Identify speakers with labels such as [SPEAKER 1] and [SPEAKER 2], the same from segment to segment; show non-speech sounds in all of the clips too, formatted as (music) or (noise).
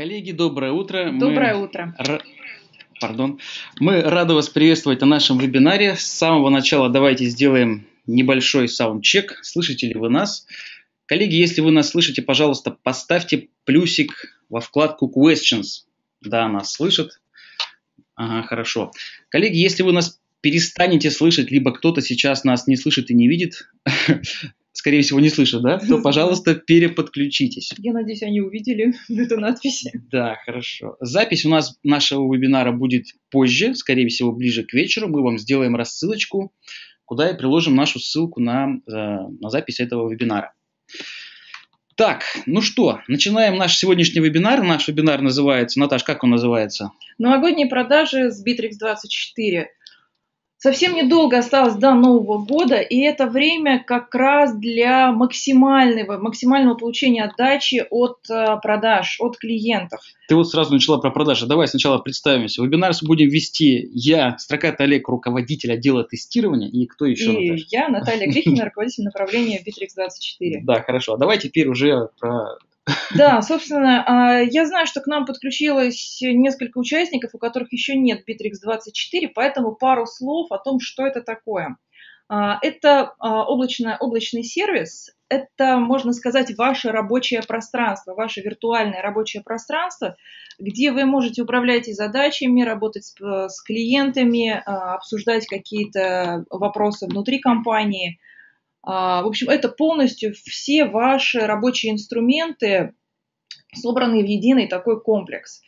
[SPEAKER 1] Коллеги, доброе утро.
[SPEAKER 2] Доброе Мы... утро.
[SPEAKER 1] Р... Пардон. Мы рады вас приветствовать на нашем вебинаре. С самого начала давайте сделаем небольшой саундчек. Слышите ли вы нас? Коллеги, если вы нас слышите, пожалуйста, поставьте плюсик во вкладку Questions. Да, нас слышат. Ага, хорошо. Коллеги, если вы нас перестанете слышать, либо кто-то сейчас нас не слышит и не видит, (laughs) скорее всего, не слышат, да, то, пожалуйста, переподключитесь.
[SPEAKER 2] Я надеюсь, они увидели (laughs) эту надпись.
[SPEAKER 1] Да, хорошо. Запись у нас нашего вебинара будет позже, скорее всего, ближе к вечеру. Мы вам сделаем рассылочку, куда и приложим нашу ссылку на, э, на запись этого вебинара. Так, ну что, начинаем наш сегодняшний вебинар. Наш вебинар называется, Наташ, как он называется?
[SPEAKER 2] Новогодние продажи с Bittrex24. Совсем недолго осталось до Нового года, и это время как раз для максимального, максимального получения отдачи от э, продаж, от клиентов.
[SPEAKER 1] Ты вот сразу начала про продажи. Давай сначала представимся. Вебинар будем вести я, Строкат Олег, руководитель отдела тестирования, и кто еще?
[SPEAKER 2] И Наташа? я, Наталья Грифина, (laughs) руководитель направления Bittrex24.
[SPEAKER 1] Да, хорошо. А давай теперь уже про
[SPEAKER 2] да, собственно, а, я знаю, что к нам подключилось несколько участников, у которых еще нет Bittrex24, поэтому пару слов о том, что это такое. А, это а, облачный, облачный сервис, это, можно сказать, ваше рабочее пространство, ваше виртуальное рабочее пространство, где вы можете управлять и задачами, работать с, с клиентами, обсуждать какие-то вопросы внутри компании – в общем, это полностью все ваши рабочие инструменты, собранные в единый такой комплекс.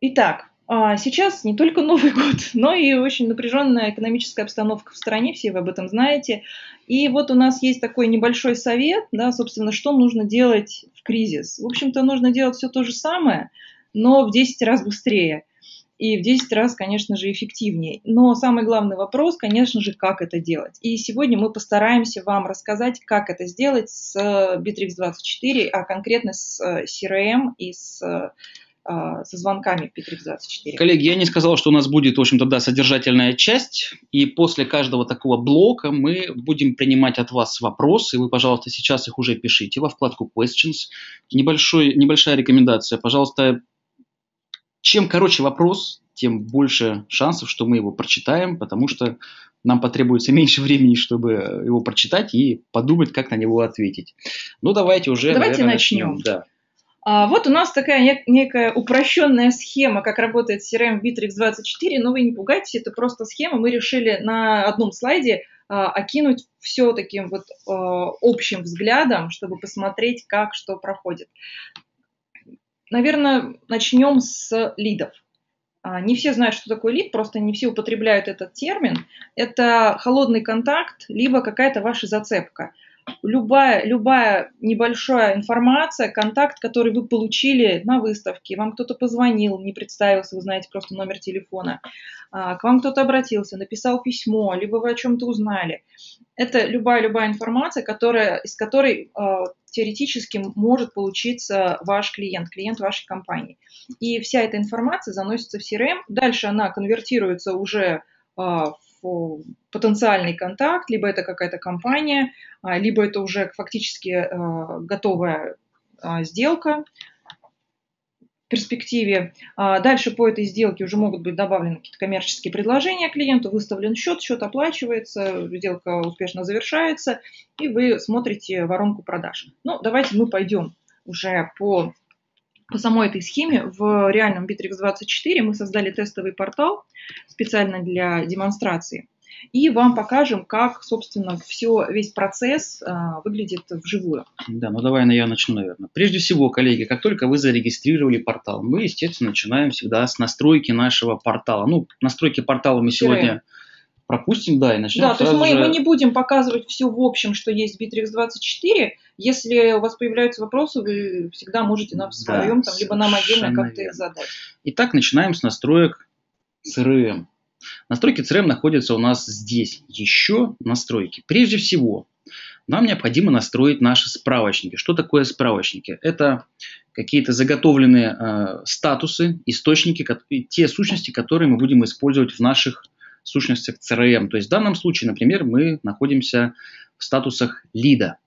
[SPEAKER 2] Итак, а, сейчас не только Новый год, (laughs) но и очень напряженная экономическая обстановка в стране, все вы об этом знаете. И вот у нас есть такой небольшой совет, да, собственно, что нужно делать в кризис. В общем-то, нужно делать все то же самое, но в 10 раз быстрее и в 10 раз, конечно же, эффективнее. Но самый главный вопрос, конечно же, как это делать. И сегодня мы постараемся вам рассказать, как это сделать с Bittrex24, а конкретно с э, CRM и с э, со звонками Bittrex24.
[SPEAKER 1] Коллеги, я не сказал, что у нас будет, в общем-то, да, содержательная часть, и после каждого такого блока мы будем принимать от вас вопросы, вы, пожалуйста, сейчас их уже пишите во вкладку Questions. Небольшой, небольшая рекомендация, пожалуйста, чем короче вопрос, тем больше шансов, что мы его прочитаем, потому что нам потребуется (laughs) меньше времени, чтобы его прочитать и подумать, как на него ответить. Ну, давайте уже,
[SPEAKER 2] давайте наверное, начнем. начнем. Да. А, вот у нас такая нек- некая упрощенная схема, как работает CRM Bittrex24, но вы не пугайтесь, это просто схема. Мы решили на одном слайде а, окинуть все таким вот а, общим взглядом, чтобы посмотреть, как что проходит. Наверное, начнем с лидов. А, не все знают, что такое лид, просто не все употребляют этот термин. Это холодный контакт, либо какая-то ваша зацепка – любая, любая небольшая информация, контакт, который вы получили на выставке, вам кто-то позвонил, не представился, вы знаете просто номер телефона, а, к вам кто-то обратился, написал письмо, либо вы о чем-то узнали. Это любая-любая информация, которая, из которой а, теоретически может получиться ваш клиент, клиент вашей компании. И вся эта информация заносится в CRM, дальше она конвертируется уже а, потенциальный контакт, либо это какая-то компания, а, либо это уже фактически э, готовая а, сделка в перспективе. А дальше по этой сделке уже могут быть добавлены какие-то коммерческие предложения клиенту, выставлен счет, счет оплачивается, сделка успешно завершается, и вы смотрите воронку продаж. Ну, давайте мы пойдем уже по по самой этой схеме в реальном Bittrex24 мы создали тестовый портал специально для демонстрации. И вам покажем, как, собственно, все, весь процесс а, выглядит вживую.
[SPEAKER 1] Да, ну давай я начну, наверное. Прежде всего, коллеги, как только вы зарегистрировали портал, мы, естественно, начинаем всегда с настройки нашего портала. Ну, настройки портала мы сегодня пропустим, да, и начнем
[SPEAKER 2] Да, то есть мы, же... мы не будем показывать все в общем, что есть Bittrex24. Если у вас появляются вопросы, вы всегда можете нам в своем, да, там, либо нам отдельно как-то их задать.
[SPEAKER 1] Итак, начинаем с настроек CRM. Настройки CRM находятся у нас здесь. Еще настройки. Прежде всего, нам необходимо настроить наши справочники. Что такое справочники? Это какие-то заготовленные э, статусы, источники, те сущности, которые мы будем использовать в наших сущностях CRM. То есть в данном случае, например, мы находимся в статусах лида.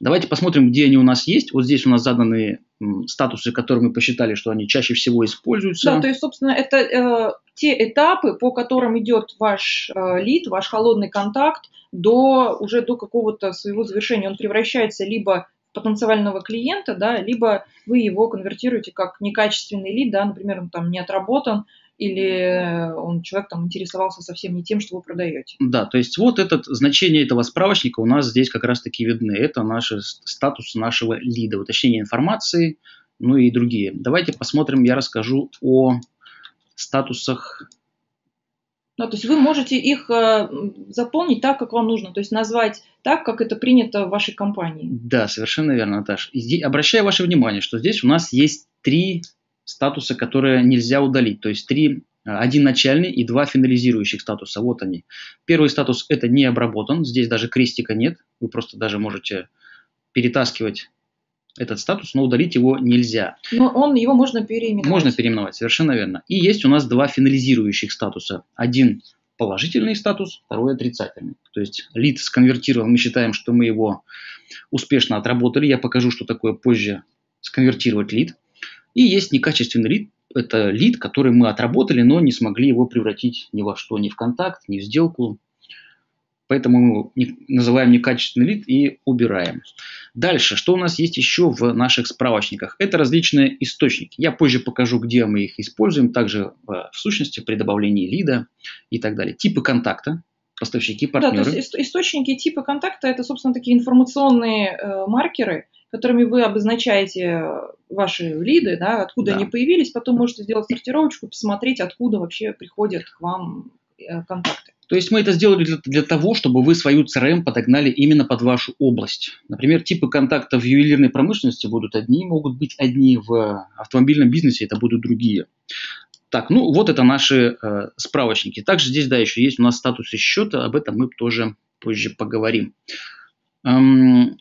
[SPEAKER 1] Давайте посмотрим, где они у нас есть. Вот здесь у нас заданы статусы, которые мы посчитали, что они чаще всего используются.
[SPEAKER 2] Да, то есть, собственно, это э, те этапы, по которым идет ваш э, лид, ваш холодный контакт до уже до какого-то своего завершения. Он превращается либо в потенциального клиента, да, либо вы его конвертируете как некачественный лид, да, например, он там не отработан, или он, человек там интересовался совсем не тем, что вы продаете.
[SPEAKER 1] Да, то есть вот это значение этого справочника у нас здесь как раз-таки видны. Это наш статус нашего лида, уточнение информации, ну и другие. Давайте посмотрим, я расскажу о статусах.
[SPEAKER 2] Да, то есть вы можете их э, заполнить так, как вам нужно, то есть назвать так, как это принято в вашей компании.
[SPEAKER 1] Да, совершенно верно, Наташа. обращаю ваше внимание, что здесь у нас есть три статуса, которые нельзя удалить. То есть три, один начальный и два финализирующих статуса. Вот они. Первый статус – это не обработан. Здесь даже крестика нет. Вы просто даже можете перетаскивать этот статус, но удалить его нельзя.
[SPEAKER 2] Но он, его можно переименовать.
[SPEAKER 1] Можно переименовать, совершенно верно. И есть у нас два финализирующих статуса. Один положительный статус, второй отрицательный. То есть лид сконвертировал, мы считаем, что мы его успешно отработали. Я покажу, что такое позже сконвертировать лид. И есть некачественный лид, это лид, который мы отработали, но не смогли его превратить ни во что, ни в контакт, ни в сделку. Поэтому мы его называем некачественный лид и убираем. Дальше, что у нас есть еще в наших справочниках? Это различные источники. Я позже покажу, где мы их используем. Также в, сущности при добавлении лида и так далее. Типы контакта, поставщики, партнеры.
[SPEAKER 2] Да, то есть источники типа контакта – это, собственно, такие информационные э, маркеры, которыми вы обозначаете ваши лиды, да, откуда да. они появились, потом можете сделать сортировочку, посмотреть, откуда вообще приходят к вам э, контакты.
[SPEAKER 1] То есть мы это сделали для, для того, чтобы вы свою CRM подогнали именно под вашу область. Например, типы контактов в ювелирной промышленности будут одни, могут быть одни в автомобильном бизнесе, это будут другие. Так, ну вот это наши э, справочники. Также здесь, да, еще есть у нас статусы счета, об этом мы тоже позже поговорим. Эм,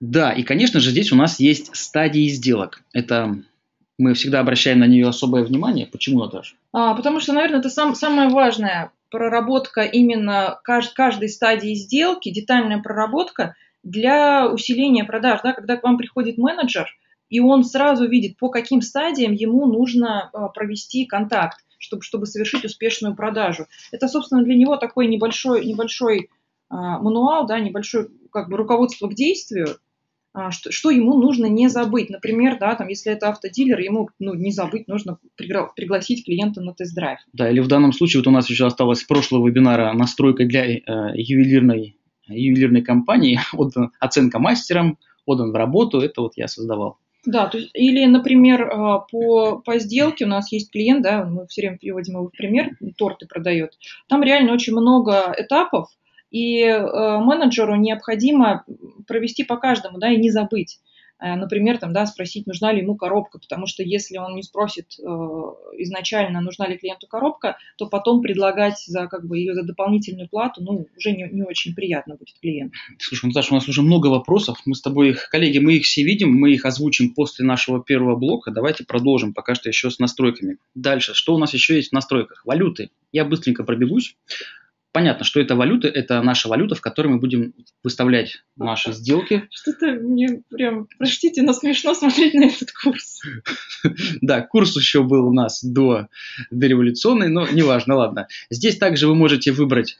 [SPEAKER 1] да, и, конечно же, здесь у нас есть стадии сделок. Это мы всегда обращаем на нее особое внимание. Почему, Наташа?
[SPEAKER 2] А, потому что, наверное, это сам, самое важное. Проработка именно кажд, каждой стадии сделки, детальная проработка для усиления продаж. Да? Когда к вам приходит менеджер, и он сразу видит, по каким стадиям ему нужно а, провести контакт, чтобы, чтобы совершить успешную продажу. Это, собственно, для него такой небольшой, небольшой а, мануал, да, небольшой как бы руководство к действию, что, что ему нужно не забыть. Например, да, там, если это автодилер, ему ну, не забыть, нужно пригла- пригласить клиента на тест-драйв.
[SPEAKER 1] Да, или в данном случае вот у нас еще осталось с прошлого вебинара настройка для э, ювелирной, ювелирной компании, (laughs) от, оценка мастером, отдан в работу, это вот я создавал.
[SPEAKER 2] Да, то есть, или, например, а, по, по сделке у нас есть клиент, да, мы все время приводим его в пример, торты продает. Там реально очень много этапов, и э, менеджеру необходимо провести по каждому, да, и не забыть. Э, например, там, да, спросить, нужна ли ему коробка, потому что если он не спросит э, изначально, нужна ли клиенту коробка, то потом предлагать за, как бы, ее за дополнительную плату, ну, уже не, не очень приятно будет клиенту.
[SPEAKER 1] Слушай, Наташа, у нас уже много вопросов. Мы с тобой, их, коллеги, мы их все видим, мы их озвучим после нашего первого блока. Давайте продолжим пока что еще с настройками. Дальше, что у нас еще есть в настройках? Валюты. Я быстренько пробегусь. Понятно, что это валюта, это наша валюта, в которой мы будем выставлять наши сделки.
[SPEAKER 2] Что-то мне прям, простите, но смешно смотреть на этот курс. (laughs)
[SPEAKER 1] Да, курс еще был у нас до, дореволюционный, но неважно, ладно. Здесь также вы можете выбрать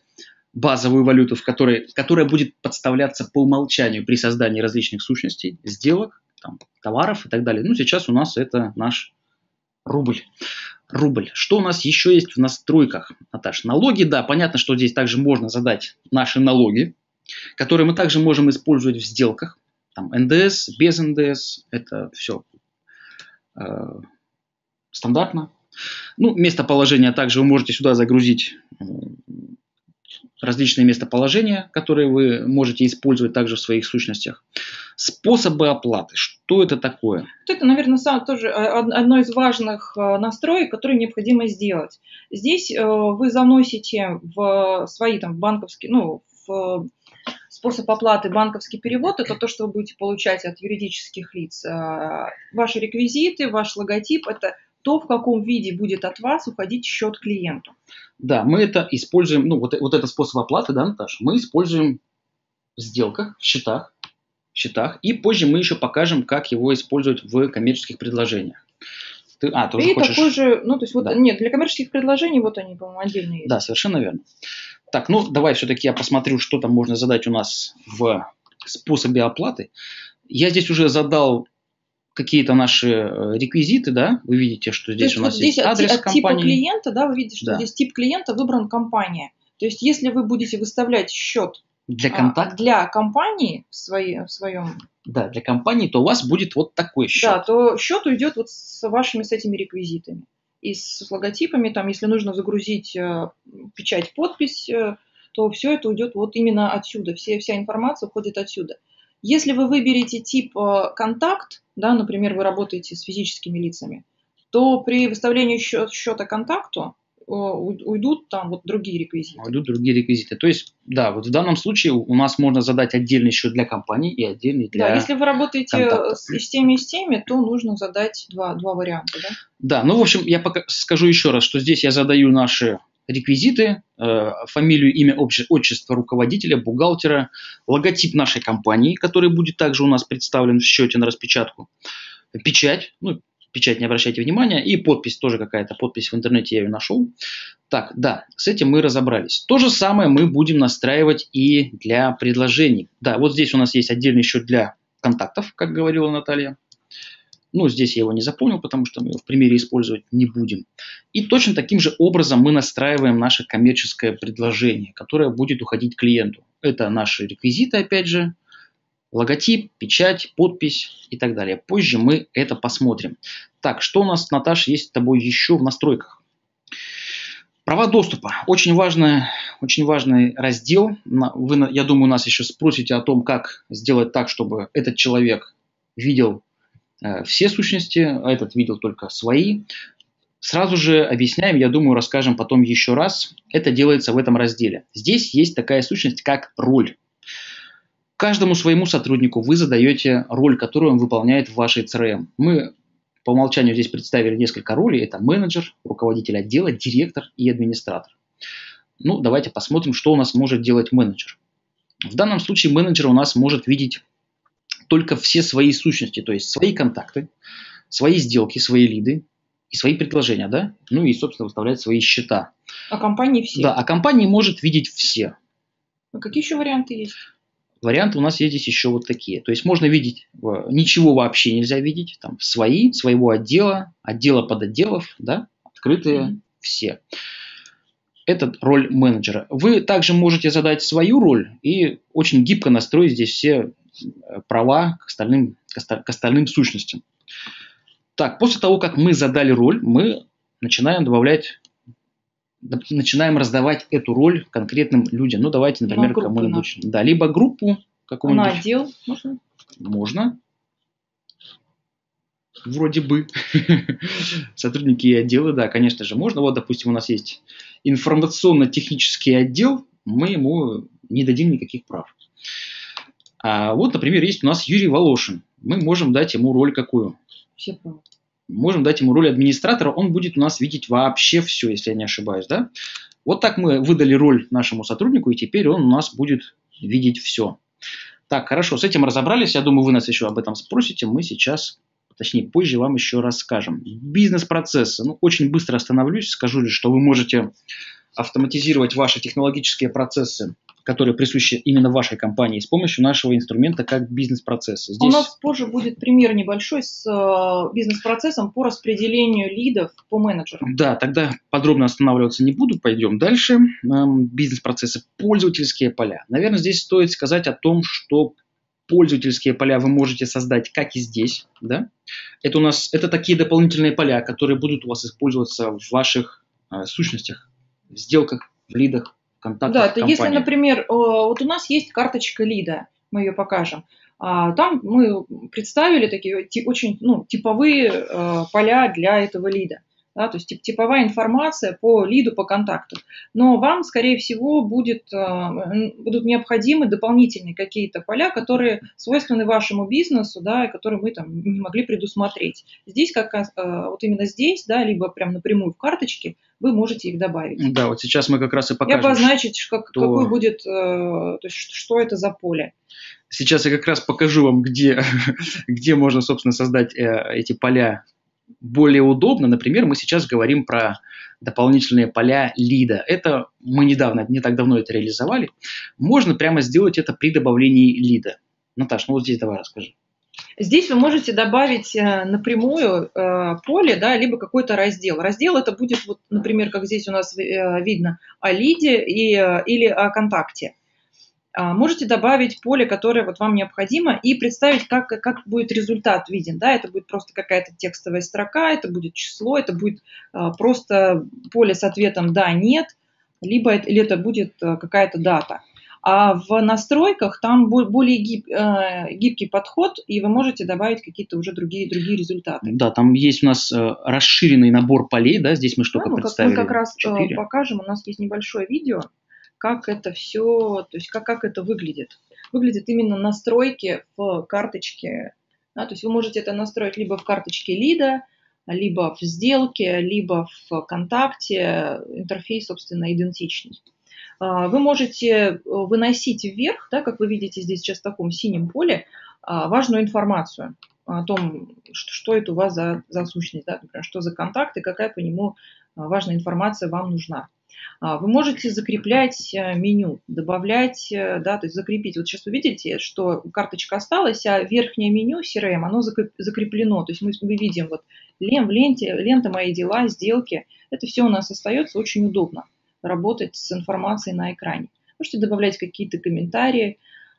[SPEAKER 1] базовую валюту, в которой, которая будет подставляться по умолчанию при создании различных сущностей, сделок, там, товаров и так далее. Ну, сейчас у нас это наш рубль рубль. Что у нас еще есть в настройках, Наташ? Налоги, да, понятно, что здесь также можно задать наши налоги, которые мы также можем использовать в сделках. Там НДС, без НДС, это все э, стандартно. Ну, местоположение также вы можете сюда загрузить различные местоположения, которые вы можете использовать также в своих сущностях. Способы оплаты. Что это такое?
[SPEAKER 2] Это, наверное, сам, тоже одно из важных э, настроек, которые необходимо сделать. Здесь э, вы заносите в свои там банковские, ну, в способ оплаты банковский перевод, это то, что вы будете получать от юридических лиц. Э, ваши реквизиты, ваш логотип – это то, в каком виде будет от вас уходить счет клиенту.
[SPEAKER 1] Да, мы это используем, ну, вот, вот этот способ оплаты, да, Наташа, мы используем сделках, в счетах, в счетах, и позже мы еще покажем, как его использовать в коммерческих предложениях.
[SPEAKER 2] Ты, а, ты уже и хочешь... такой же, ну, то есть вот, да. нет, для коммерческих предложений вот они, по-моему, отдельные есть.
[SPEAKER 1] Да, совершенно верно. Так, ну, давай все-таки я посмотрю, что там можно задать у нас в способе оплаты. Я здесь уже задал какие-то наши э, реквизиты, да, вы видите, что здесь
[SPEAKER 2] То
[SPEAKER 1] у нас
[SPEAKER 2] вот есть
[SPEAKER 1] здесь
[SPEAKER 2] адрес от, компании. От типа клиента, да, вы видите, что да. здесь тип клиента выбран компания. То есть, если вы будете выставлять счет
[SPEAKER 1] для контакта?
[SPEAKER 2] А, для компании в, своей, в своем...
[SPEAKER 1] Да, для компании, то у вас будет вот такой счет.
[SPEAKER 2] Да, то счет уйдет вот с вашими, с этими реквизитами. И с логотипами, там, если нужно загрузить э, печать, подпись, э, то все это уйдет вот именно отсюда. Все, вся информация уходит отсюда. Если вы выберете тип э, контакт, да, например, вы работаете с физическими лицами, то при выставлении счета контакту уйдут там вот другие реквизиты.
[SPEAKER 1] Уйдут другие реквизиты. То есть, да, вот в данном случае у нас можно задать отдельный счет для компании и отдельный для
[SPEAKER 2] Да, если вы работаете контактов. с теми и с теми, то нужно задать два, два варианта, да?
[SPEAKER 1] Да, ну, в общем, я пока скажу еще раз, что здесь я задаю наши реквизиты, э, фамилию, имя, отчество руководителя, бухгалтера, логотип нашей компании, который будет также у нас представлен в счете на распечатку, печать, ну, печать не обращайте внимания, и подпись тоже какая-то, подпись в интернете я ее нашел. Так, да, с этим мы разобрались. То же самое мы будем настраивать и для предложений. Да, вот здесь у нас есть отдельный счет для контактов, как говорила Наталья. Ну, здесь я его не запомнил, потому что мы его в примере использовать не будем. И точно таким же образом мы настраиваем наше коммерческое предложение, которое будет уходить клиенту. Это наши реквизиты, опять же, логотип, печать, подпись и так далее. Позже мы это посмотрим. Так, что у нас, Наташа, есть с тобой еще в настройках? Права доступа. Очень, важный, очень важный раздел. Вы, я думаю, нас еще спросите о том, как сделать так, чтобы этот человек видел все сущности, а этот видел только свои. Сразу же объясняем, я думаю, расскажем потом еще раз. Это делается в этом разделе. Здесь есть такая сущность, как роль. Каждому своему сотруднику вы задаете роль, которую он выполняет в вашей CRM. Мы по умолчанию здесь представили несколько ролей. Это менеджер, руководитель отдела, директор и администратор. Ну, давайте посмотрим, что у нас может делать менеджер. В данном случае менеджер у нас может видеть только все свои сущности, то есть свои контакты, свои сделки, свои лиды и свои предложения, да? Ну и, собственно, выставлять свои счета.
[SPEAKER 2] А компании все?
[SPEAKER 1] Да, а компании может видеть все.
[SPEAKER 2] А какие еще варианты есть?
[SPEAKER 1] Варианты у нас есть здесь еще вот такие. То есть можно видеть, ничего вообще нельзя видеть, там свои, своего отдела, отдела под отделов, да, открытые mm-hmm. все. Это роль менеджера. Вы также можете задать свою роль и очень гибко настроить здесь все э, права к остальным, к остальным сущностям. Так, после того, как мы задали роль, мы начинаем добавлять начинаем раздавать эту роль конкретным людям. Ну, давайте, например, ну, кому-нибудь. Да, либо группу какого-нибудь.
[SPEAKER 2] На отдел можно?
[SPEAKER 1] Можно. Вроде бы. (laughs) Сотрудники и отделы, да, конечно же, можно. Вот, допустим, у нас есть информационно-технический отдел, мы ему не дадим никаких прав. А вот, например, есть у нас Юрий Волошин. Мы можем дать ему роль какую?
[SPEAKER 2] Все
[SPEAKER 1] можем дать ему роль администратора, он будет у нас видеть вообще все, если я не ошибаюсь, да? Вот так мы выдали роль нашему сотруднику, и теперь он у нас будет видеть все. Так, хорошо, с этим разобрались. Я думаю, вы нас еще об этом спросите. Мы сейчас, точнее, позже вам еще расскажем. Бизнес-процессы. Ну, очень быстро остановлюсь. Скажу лишь, что вы можете автоматизировать ваши технологические процессы которые присущи именно вашей компании, с помощью нашего инструмента как бизнес-процесс.
[SPEAKER 2] Здесь... У нас позже будет пример небольшой с э, бизнес-процессом по распределению лидов по менеджерам.
[SPEAKER 1] Да, тогда подробно останавливаться не буду, пойдем дальше. Эм, бизнес-процессы, пользовательские поля. Наверное, здесь стоит сказать о том, что пользовательские поля вы можете создать, как и здесь. Да? Это у нас это такие дополнительные поля, которые будут у вас использоваться в ваших э, сущностях, в сделках, в лидах,
[SPEAKER 2] контактов Да, это если, например, вот у нас есть карточка лида, мы ее покажем. А, там мы представили такие очень ну, типовые э, поля для этого лида. Да, то есть тип, типовая информация по лиду, по контакту. Но вам, скорее всего, будет, э, будут необходимы дополнительные какие-то поля, которые свойственны вашему бизнесу, да, и которые мы там не могли предусмотреть. Здесь как э, вот именно здесь, да, либо прям напрямую в карточке, вы можете их добавить.
[SPEAKER 1] Да, вот сейчас мы как раз и покажем.
[SPEAKER 2] И обозначить, как, что... какой будет, э, то есть что это за поле.
[SPEAKER 1] Сейчас я как раз покажу вам, где, (laughs) где можно, собственно, создать эти поля более удобно. Например, мы сейчас говорим про дополнительные поля лида. Это мы недавно, не так давно это реализовали. Можно прямо сделать это при добавлении лида. Наташ, ну вот здесь давай расскажи.
[SPEAKER 2] Здесь вы можете добавить э, напрямую э, поле, да, либо какой-то раздел. Раздел это будет, вот, например, как здесь у нас э, видно, о лиде и, или о контакте. А, можете добавить поле, которое вот вам необходимо, и представить, как, как будет результат виден. Да? Это будет просто какая-то текстовая строка, это будет число, это будет а, просто поле с ответом «да», «нет», либо это, или это будет а, какая-то дата. А в настройках там более гиб, гибкий подход, и вы можете добавить какие-то уже другие, другие результаты.
[SPEAKER 1] Да, там есть у нас расширенный набор полей, да, здесь мы что-то да, ну, представили.
[SPEAKER 2] Мы как раз 4. покажем, у нас есть небольшое видео как это все, то есть как, как это выглядит. Выглядит именно настройки в карточке. Да, то есть вы можете это настроить либо в карточке лида, либо в сделке, либо в контакте. Интерфейс, собственно, идентичный. А, вы можете выносить вверх, да, как вы видите здесь сейчас в таком синем поле, а, важную информацию о том, что это у вас за, за сущность, да, например, что за контакт и какая по нему а, важная информация вам нужна. А, вы можете закреплять э, меню, добавлять, э, да, то есть закрепить. Вот сейчас вы видите, что карточка осталась, а верхнее меню CRM, оно закреплено. То есть мы, мы видим вот лен, в ленте, лента «Мои дела», сделки. Это все у нас остается очень удобно работать с информацией на экране. Можете добавлять какие-то комментарии,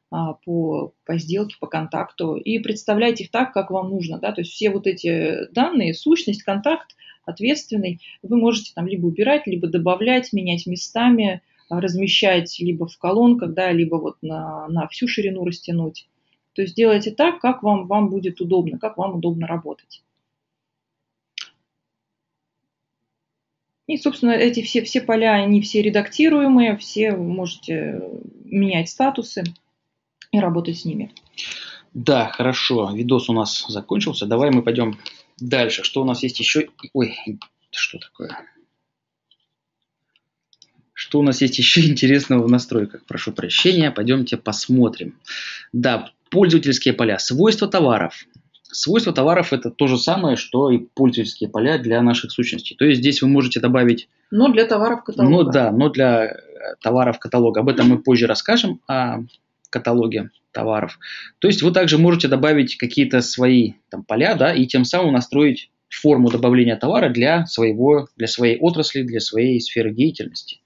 [SPEAKER 2] а, по, по сделке, по контакту и представлять их так, как вам нужно. Да? То есть все вот эти данные, сущность, контакт, ответственный, вы можете там либо убирать, либо добавлять, менять местами, размещать либо в колонках, да, либо вот на, на всю ширину растянуть. То есть делайте так, как вам, вам будет удобно, как вам удобно работать. И, собственно, эти все, все поля, они все редактируемые, все можете менять статусы и работать с ними.
[SPEAKER 1] Да, хорошо. Видос у нас закончился. Давай мы пойдем Дальше, что у нас есть еще? Ой, что такое? Что у нас есть еще (laughs) интересного в настройках? Прошу прощения, пойдемте посмотрим. Да, пользовательские поля. Свойства товаров. Свойства товаров это то же самое, что и пользовательские поля для наших сущностей. То есть здесь вы можете добавить...
[SPEAKER 2] Но для товаров каталога.
[SPEAKER 1] Ну да, но для э, товаров каталога. Об этом мы позже расскажем, о каталоге товаров. То есть вы также можете добавить какие-то свои там, поля, да, и тем самым настроить форму добавления товара для, своего, для своей отрасли, для своей сферы деятельности.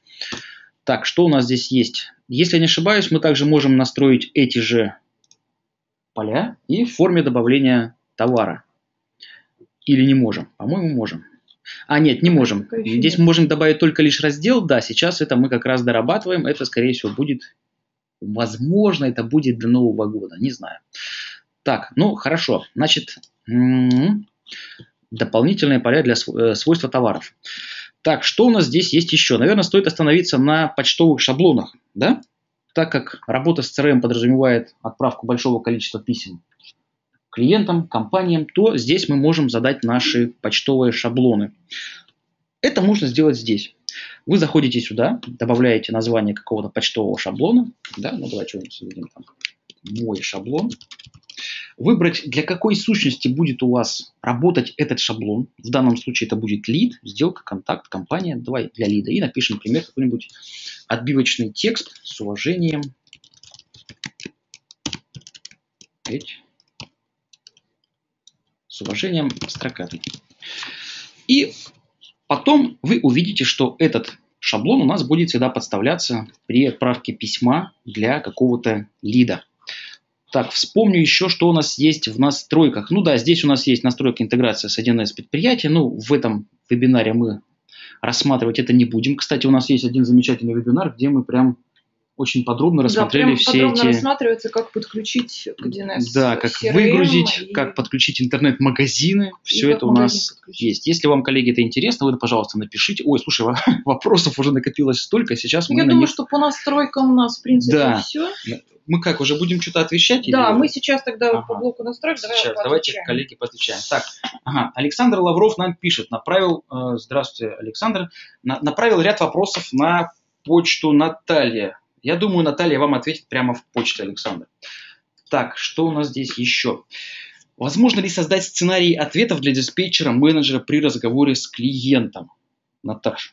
[SPEAKER 1] Так, что у нас здесь есть? Если я не ошибаюсь, мы также можем настроить эти же поля и в форме добавления товара. Или не можем? По-моему, можем. А, нет, не можем. Здесь мы можем добавить только лишь раздел. Да, сейчас это мы как раз дорабатываем. Это, скорее всего, будет Возможно, это будет до Нового года, не знаю. Так, ну хорошо. Значит, дополнительные поля для э, свойства товаров. Так, что у нас здесь есть еще? Наверное, стоит остановиться на почтовых шаблонах, да? Так как работа с CRM подразумевает отправку большого количества писем клиентам, компаниям, то здесь мы можем задать наши почтовые шаблоны. Это можно сделать здесь. Вы заходите сюда, добавляете название какого-то почтового шаблона. Да, ну давайте создадим там. Мой шаблон. Выбрать, для какой сущности будет у вас работать этот шаблон. В данном случае это будет лид, сделка, контакт, компания. Давай для лида. И напишем, например, какой-нибудь отбивочный текст с уважением. С уважением строкатый. И Потом вы увидите, что этот шаблон у нас будет всегда подставляться при отправке письма для какого-то лида. Так, вспомню еще, что у нас есть в настройках. Ну да, здесь у нас есть настройка интеграции с 1С предприятия. Ну, в этом вебинаре мы рассматривать это не будем. Кстати, у нас есть один замечательный вебинар, где мы прям очень подробно рассмотрели
[SPEAKER 2] да,
[SPEAKER 1] все
[SPEAKER 2] подробно
[SPEAKER 1] эти...
[SPEAKER 2] рассматривается, как подключить к DNS
[SPEAKER 1] Да, как
[SPEAKER 2] CRM
[SPEAKER 1] выгрузить,
[SPEAKER 2] и-
[SPEAKER 1] как подключить интернет-магазины. Все это у нас
[SPEAKER 2] подключить.
[SPEAKER 1] есть. Если вам, коллеги, это интересно, вы, пожалуйста, напишите. Ой, слушай, во- (laughs) вопросов уже накопилось столько, сейчас мы
[SPEAKER 2] Я думаю,
[SPEAKER 1] них...
[SPEAKER 2] что по настройкам у нас, в принципе,
[SPEAKER 1] Да.
[SPEAKER 2] все.
[SPEAKER 1] Мы как, уже будем что-то отвечать? или-
[SPEAKER 2] Да, мы сейчас тогда
[SPEAKER 1] Ага.
[SPEAKER 2] по блоку настроек давай
[SPEAKER 1] Сейчас, давайте, коллеги, поотвечаем. Так, ага, Александр Лавров нам пишет, направил, э, здравствуйте, Александр, на- направил ряд вопросов на почту Наталья. Я думаю, Наталья вам ответит прямо в почте, Александр. Так, что у нас здесь еще? Возможно ли создать сценарий ответов для диспетчера менеджера при разговоре с клиентом? Наташа.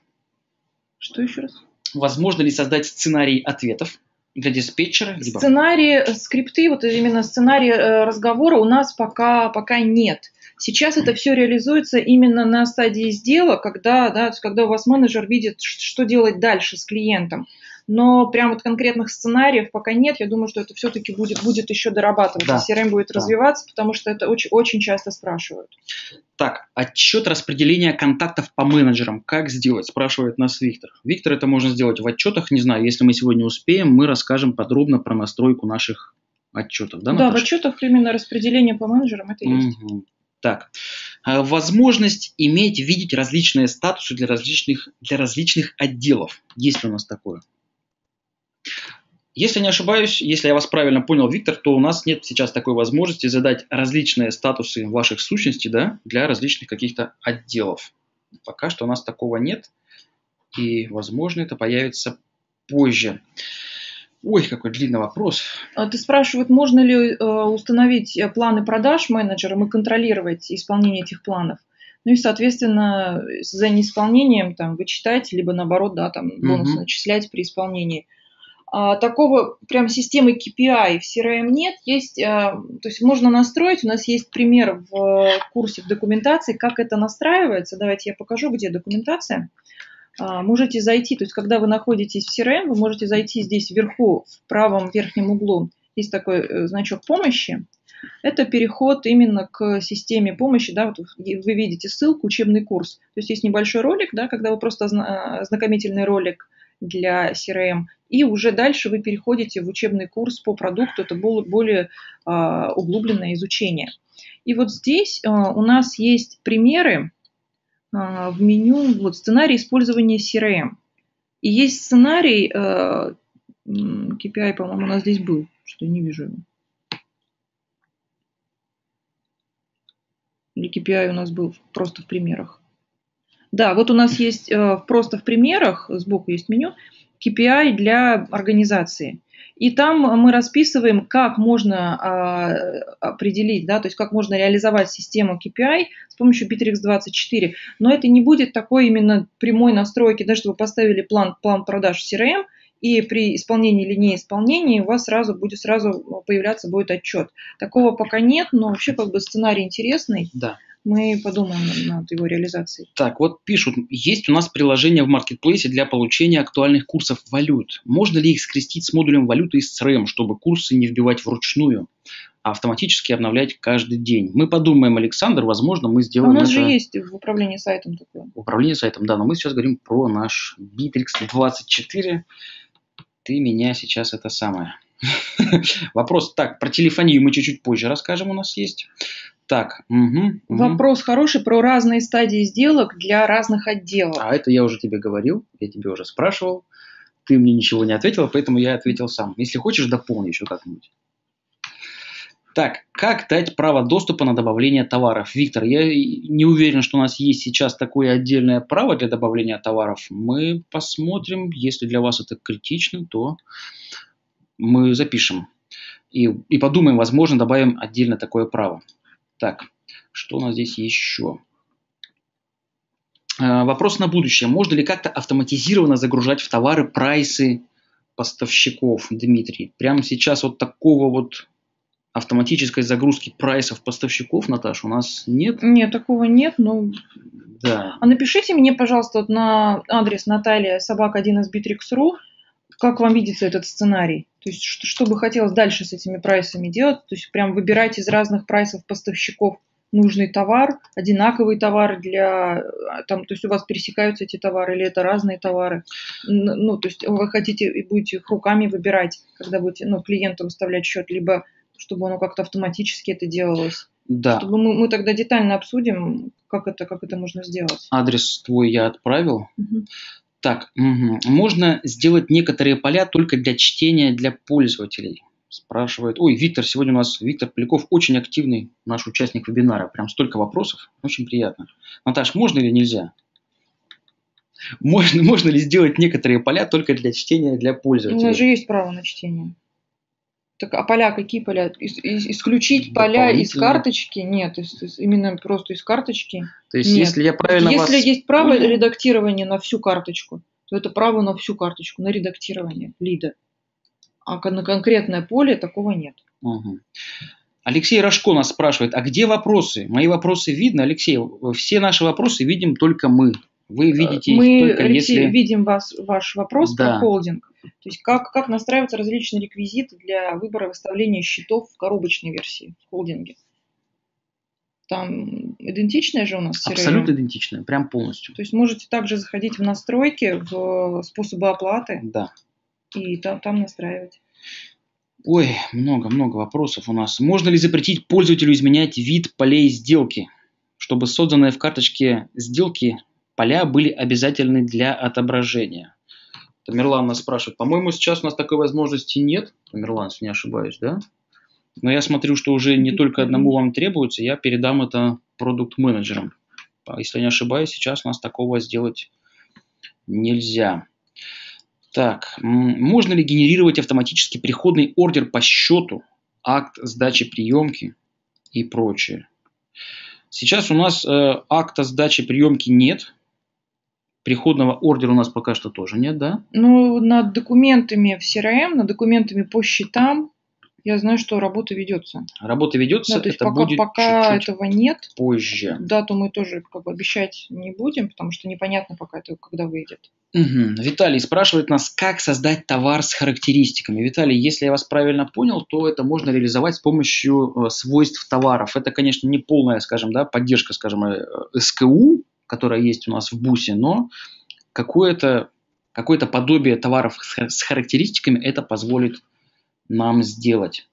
[SPEAKER 2] Что еще раз?
[SPEAKER 1] Возможно ли создать сценарий ответов для диспетчера? либо-
[SPEAKER 2] Сценарии, э, скрипты, вот именно сценарий э, разговора у нас пока, пока нет. Сейчас это все реализуется именно на стадии сделок, когда, да, когда у вас менеджер видит, что делать дальше с клиентом. Но прям вот конкретных сценариев пока нет. Я думаю, что это все-таки будет, будет еще дорабатываться.
[SPEAKER 1] Да.
[SPEAKER 2] CRM будет
[SPEAKER 1] Да.
[SPEAKER 2] развиваться, потому что это очень, очень часто спрашивают.
[SPEAKER 1] Так, отчет распределения контактов по менеджерам. Как сделать? Спрашивает нас Виктор. Виктор, это можно сделать в отчетах. Не знаю, если мы сегодня успеем, мы расскажем подробно про настройку наших отчетов. Да,
[SPEAKER 2] Да, в отчетах именно распределение по менеджерам это есть.
[SPEAKER 1] Мгм. Так, А, возможность иметь, видеть различные статусы для различных, для различных отделов. Есть ли у нас такое? Если не ошибаюсь, если я вас правильно понял, Виктор, то у нас нет сейчас такой возможности задать различные статусы ваших сущностей да, для различных каких-то отделов. Пока что у нас такого нет, и, возможно, это появится позже. Ой, какой длинный вопрос.
[SPEAKER 2] А Ты спрашивают, можно ли э, установить э, планы продаж менеджерам и контролировать исполнение этих планов. Ну и, соответственно, за неисполнением там вычитать, либо наоборот, да, там бонусы
[SPEAKER 1] Мгм.
[SPEAKER 2] начислять при исполнении. А, такого прям системы KPI в CRM нет. Есть, а, то есть можно настроить. У нас есть пример в э, курсе в документации, как это настраивается. Давайте я покажу, где документация. А, Можете зайти, то есть когда вы находитесь в CRM, вы можете зайти здесь вверху, в правом верхнем углу. Есть такой э, значок помощи. Это переход именно к системе помощи, да, вот вы видите ссылку «Учебный курс». То есть есть небольшой ролик, да, когда вы просто озна- ознакомительный ролик для CRM, и уже дальше вы переходите в учебный курс по продукту, это более, более а, углубленное изучение. И вот здесь а, у нас есть примеры а, в меню, вот сценарий использования CRM. И есть сценарий, KPI, по-моему, у нас здесь был, что не вижу его. Или KPI у нас был просто в примерах. Да, вот у нас есть э, просто в примерах, сбоку есть меню, KPI для организации. И там мы расписываем, как можно а, определить, да, то есть как можно реализовать систему KPI с помощью Bittrex24. Но это не будет такой именно прямой настройки, да, что вы поставили план, план продаж в CRM, и при исполнении или неисполнении у вас сразу будет сразу появляться будет отчет. Такого пока нет, но вообще как бы сценарий интересный.
[SPEAKER 1] Да.
[SPEAKER 2] Мы подумаем над его реализацией.
[SPEAKER 1] Так, вот пишут, есть у нас приложение в маркетплейсе для получения актуальных курсов валют. Можно ли их скрестить с модулем валюты из CRM, чтобы курсы не вбивать вручную, а автоматически обновлять каждый день? Мы подумаем, Александр, возможно, мы
[SPEAKER 2] А
[SPEAKER 1] сделаем
[SPEAKER 2] у нас
[SPEAKER 1] это
[SPEAKER 2] же есть в управлении сайтом такое.
[SPEAKER 1] управление сайтом. Да, но мы сейчас говорим про наш Bittrex 24. Ты меня сейчас это самое. (laughs) Вопрос, так, про телефонию мы чуть-чуть позже расскажем, у нас есть. Так, угу, угу.
[SPEAKER 2] Вопрос хороший про разные стадии сделок для разных отделов.
[SPEAKER 1] А это я уже тебе говорил, я тебе уже спрашивал. Ты мне ничего не ответила, поэтому я ответил сам. Если хочешь, дополни еще как-нибудь. Так, как дать право доступа на добавление товаров? Виктор, я не уверен, что у нас есть сейчас такое отдельное право для добавления товаров. Мы посмотрим, если для вас это критично, то мы запишем. И, и подумаем, возможно, добавим отдельно такое право. Так, что у нас здесь еще? Э, Вопрос на будущее. Можно ли как-то автоматизированно загружать в товары прайсы поставщиков, Дмитрий? Прямо сейчас вот такого вот автоматической загрузки прайсов поставщиков, Наташа, у нас нет?
[SPEAKER 2] Нет, такого нет, но...
[SPEAKER 1] Да.
[SPEAKER 2] А напишите мне, пожалуйста, на адрес Наталья собака 1 из Bittrex.ru, как вам видится этот сценарий. То есть, что, что бы хотелось дальше с этими прайсами делать. То есть, прям выбирать из разных прайсов поставщиков нужный товар, одинаковый товар для, там, то есть у вас пересекаются эти товары или это разные товары, ну, то есть вы хотите и будете их руками выбирать, когда будете, ну, клиенту выставлять счет, либо чтобы оно как-то автоматически это делалось.
[SPEAKER 1] Да.
[SPEAKER 2] Чтобы мы, мы тогда детально обсудим, как это, как это можно сделать.
[SPEAKER 1] Адрес твой я отправил.
[SPEAKER 2] Мгм.
[SPEAKER 1] Так, мгм. можно сделать некоторые поля только для чтения для пользователей. Спрашивает. Ой, Виктор, сегодня у нас Виктор Поляков очень активный наш участник вебинара. Прям столько вопросов. Очень приятно. Наташ, можно или нельзя? Можно, (laughs) можно ли сделать некоторые поля только для чтения для
[SPEAKER 2] У нас
[SPEAKER 1] пользователей?
[SPEAKER 2] же есть право на чтение. Так, а поля какие поля? Ис- ис- исключить поля из карточки? Нет, из- из- именно просто из карточки.
[SPEAKER 1] То есть,
[SPEAKER 2] Нет.
[SPEAKER 1] если я правильно
[SPEAKER 2] Если
[SPEAKER 1] вас
[SPEAKER 2] есть право
[SPEAKER 1] понял-
[SPEAKER 2] редактирования на всю карточку, то это право на всю карточку, на редактирование лида. А на конкретное поле такого нет.
[SPEAKER 1] Мгм. Алексей Рожко нас спрашивает, а где вопросы? Мои вопросы видно, Алексей? Все наши вопросы видим только мы. Вы видите их
[SPEAKER 2] Э, Мы,
[SPEAKER 1] только
[SPEAKER 2] Алексей,
[SPEAKER 1] если...
[SPEAKER 2] видим вас, ваш вопрос
[SPEAKER 1] Да.
[SPEAKER 2] про холдинг. То есть как, как настраиваются различные реквизиты для выбора выставления счетов в коробочной версии в холдинге. Там идентичная же у нас CRM.
[SPEAKER 1] Абсолютно идентичные, прям полностью.
[SPEAKER 2] То есть можете также заходить в настройки, в способы оплаты
[SPEAKER 1] Да.
[SPEAKER 2] и там, там настраивать.
[SPEAKER 1] Ой, много-много вопросов у нас. Можно ли запретить пользователю изменять вид полей сделки, чтобы созданные в карточке сделки поля были обязательны для отображения? Тамерлан нас спрашивает. По-моему, сейчас у нас такой возможности нет. Тамерлан, если не ошибаюсь, да? Но я смотрю, что уже не только одному вам требуется, я передам это продукт-менеджерам. А Если не ошибаюсь, сейчас у нас такого сделать нельзя. Так, можно ли генерировать автоматически приходный ордер по счету, акт сдачи приемки и прочее? Сейчас у нас э, акта сдачи приемки нет. Приходного ордера у нас пока что тоже нет, да?
[SPEAKER 2] Ну, над документами в CRM, над документами по счетам, я знаю, что работа ведется.
[SPEAKER 1] Работа ведется,
[SPEAKER 2] Да, то есть
[SPEAKER 1] это
[SPEAKER 2] пока,
[SPEAKER 1] будет
[SPEAKER 2] пока
[SPEAKER 1] чуть-чуть
[SPEAKER 2] этого нет,
[SPEAKER 1] позже.
[SPEAKER 2] дату мы тоже как бы обещать не будем, потому что непонятно пока это когда выйдет.
[SPEAKER 1] Мгм. Виталий спрашивает нас, как создать товар с характеристиками. Виталий, если я вас правильно понял, то это можно реализовать с помощью э, свойств товаров. Это, конечно, не полная, скажем, да, поддержка, скажем, э, СКУ, которая есть у нас в бусе, но какое-то какое подобие товаров с ха- с характеристиками это позволит нам сделать.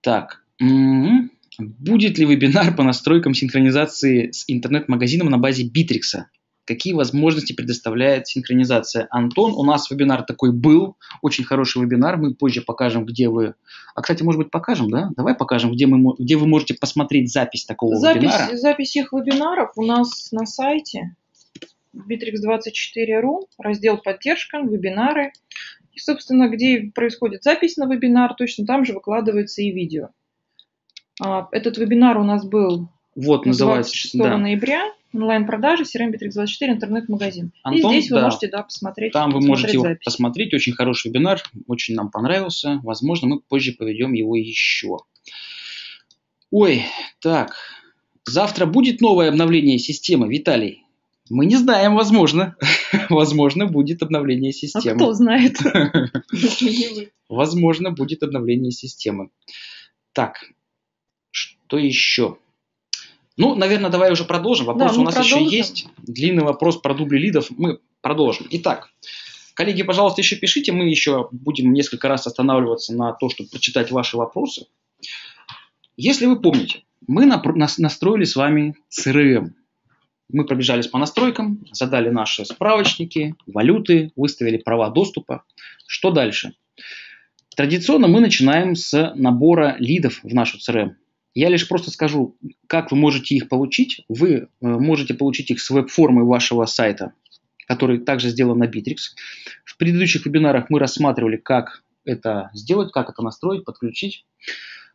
[SPEAKER 1] Так, м, будет ли вебинар по настройкам синхронизации с интернет-магазином на базе Битрикса? Какие возможности предоставляет синхронизация? Антон, у нас вебинар такой был, очень хороший вебинар, мы позже покажем, где вы... А, кстати, может быть, покажем, да? Давай покажем, где, мы, где вы можете посмотреть запись такого вебинара.
[SPEAKER 2] Запись, запись их вебинаров у нас на сайте bittrex24.ru, раздел «Поддержка», «Вебинары». И, собственно, где происходит запись на вебинар, точно там же выкладывается и видео. А, Этот вебинар у нас был
[SPEAKER 1] Вот, называется...
[SPEAKER 2] 26
[SPEAKER 1] да.
[SPEAKER 2] ноября. Онлайн-продажи, CRM Bittrex24, интернет-магазин. И здесь вы
[SPEAKER 1] да.
[SPEAKER 2] можете да, посмотреть,
[SPEAKER 1] Там вы можете его
[SPEAKER 2] запись.
[SPEAKER 1] посмотреть. Очень хороший вебинар, очень нам понравился. Возможно, мы позже поведем его еще. Ой, так. Завтра будет новое обновление системы, Виталий? Мы не знаем, возможно. (laughs) возможно, будет обновление
[SPEAKER 2] А
[SPEAKER 1] системы.
[SPEAKER 2] кто знает? Вы. (laughs)
[SPEAKER 1] Возможно, будет обновление системы. Так, что еще? Ну, наверное, давай уже продолжим. Вопрос
[SPEAKER 2] Да,
[SPEAKER 1] у нас еще
[SPEAKER 2] продолжим.
[SPEAKER 1] есть. Длинный вопрос про дубли лидов. Мы продолжим. Итак, коллеги, пожалуйста, еще пишите. Мы еще будем несколько раз останавливаться на то, чтобы прочитать ваши вопросы. Если вы помните, мы настроили с вами CRM. Мы пробежались по настройкам, задали наши справочники, валюты, выставили права доступа. Что дальше? Традиционно мы начинаем с набора лидов в нашу CRM. Я лишь просто скажу, как вы можете их получить. Вы э, можете получить их с веб-формы вашего сайта, который также сделан на Bittrex. В предыдущих вебинарах мы рассматривали, как это сделать, как это настроить, подключить.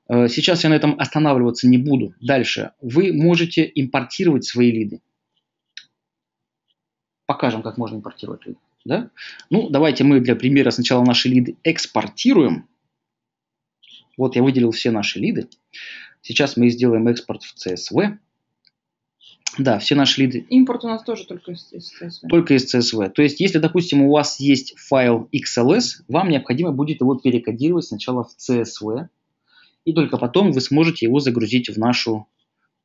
[SPEAKER 1] Э, Сейчас я на этом останавливаться не буду. Дальше. Вы можете импортировать свои лиды. Покажем, как можно импортировать лиды. Да? Ну, давайте мы для примера сначала наши лиды экспортируем. Вот я выделил все наши лиды. Сейчас мы сделаем экспорт в CSV. Да, все наши лиды
[SPEAKER 2] Импорт у нас тоже только из CSV.
[SPEAKER 1] только из CSV. То есть, если, допустим, у вас есть файл XLS, вам необходимо будет его перекодировать сначала в CSV, и только потом вы сможете его загрузить в нашу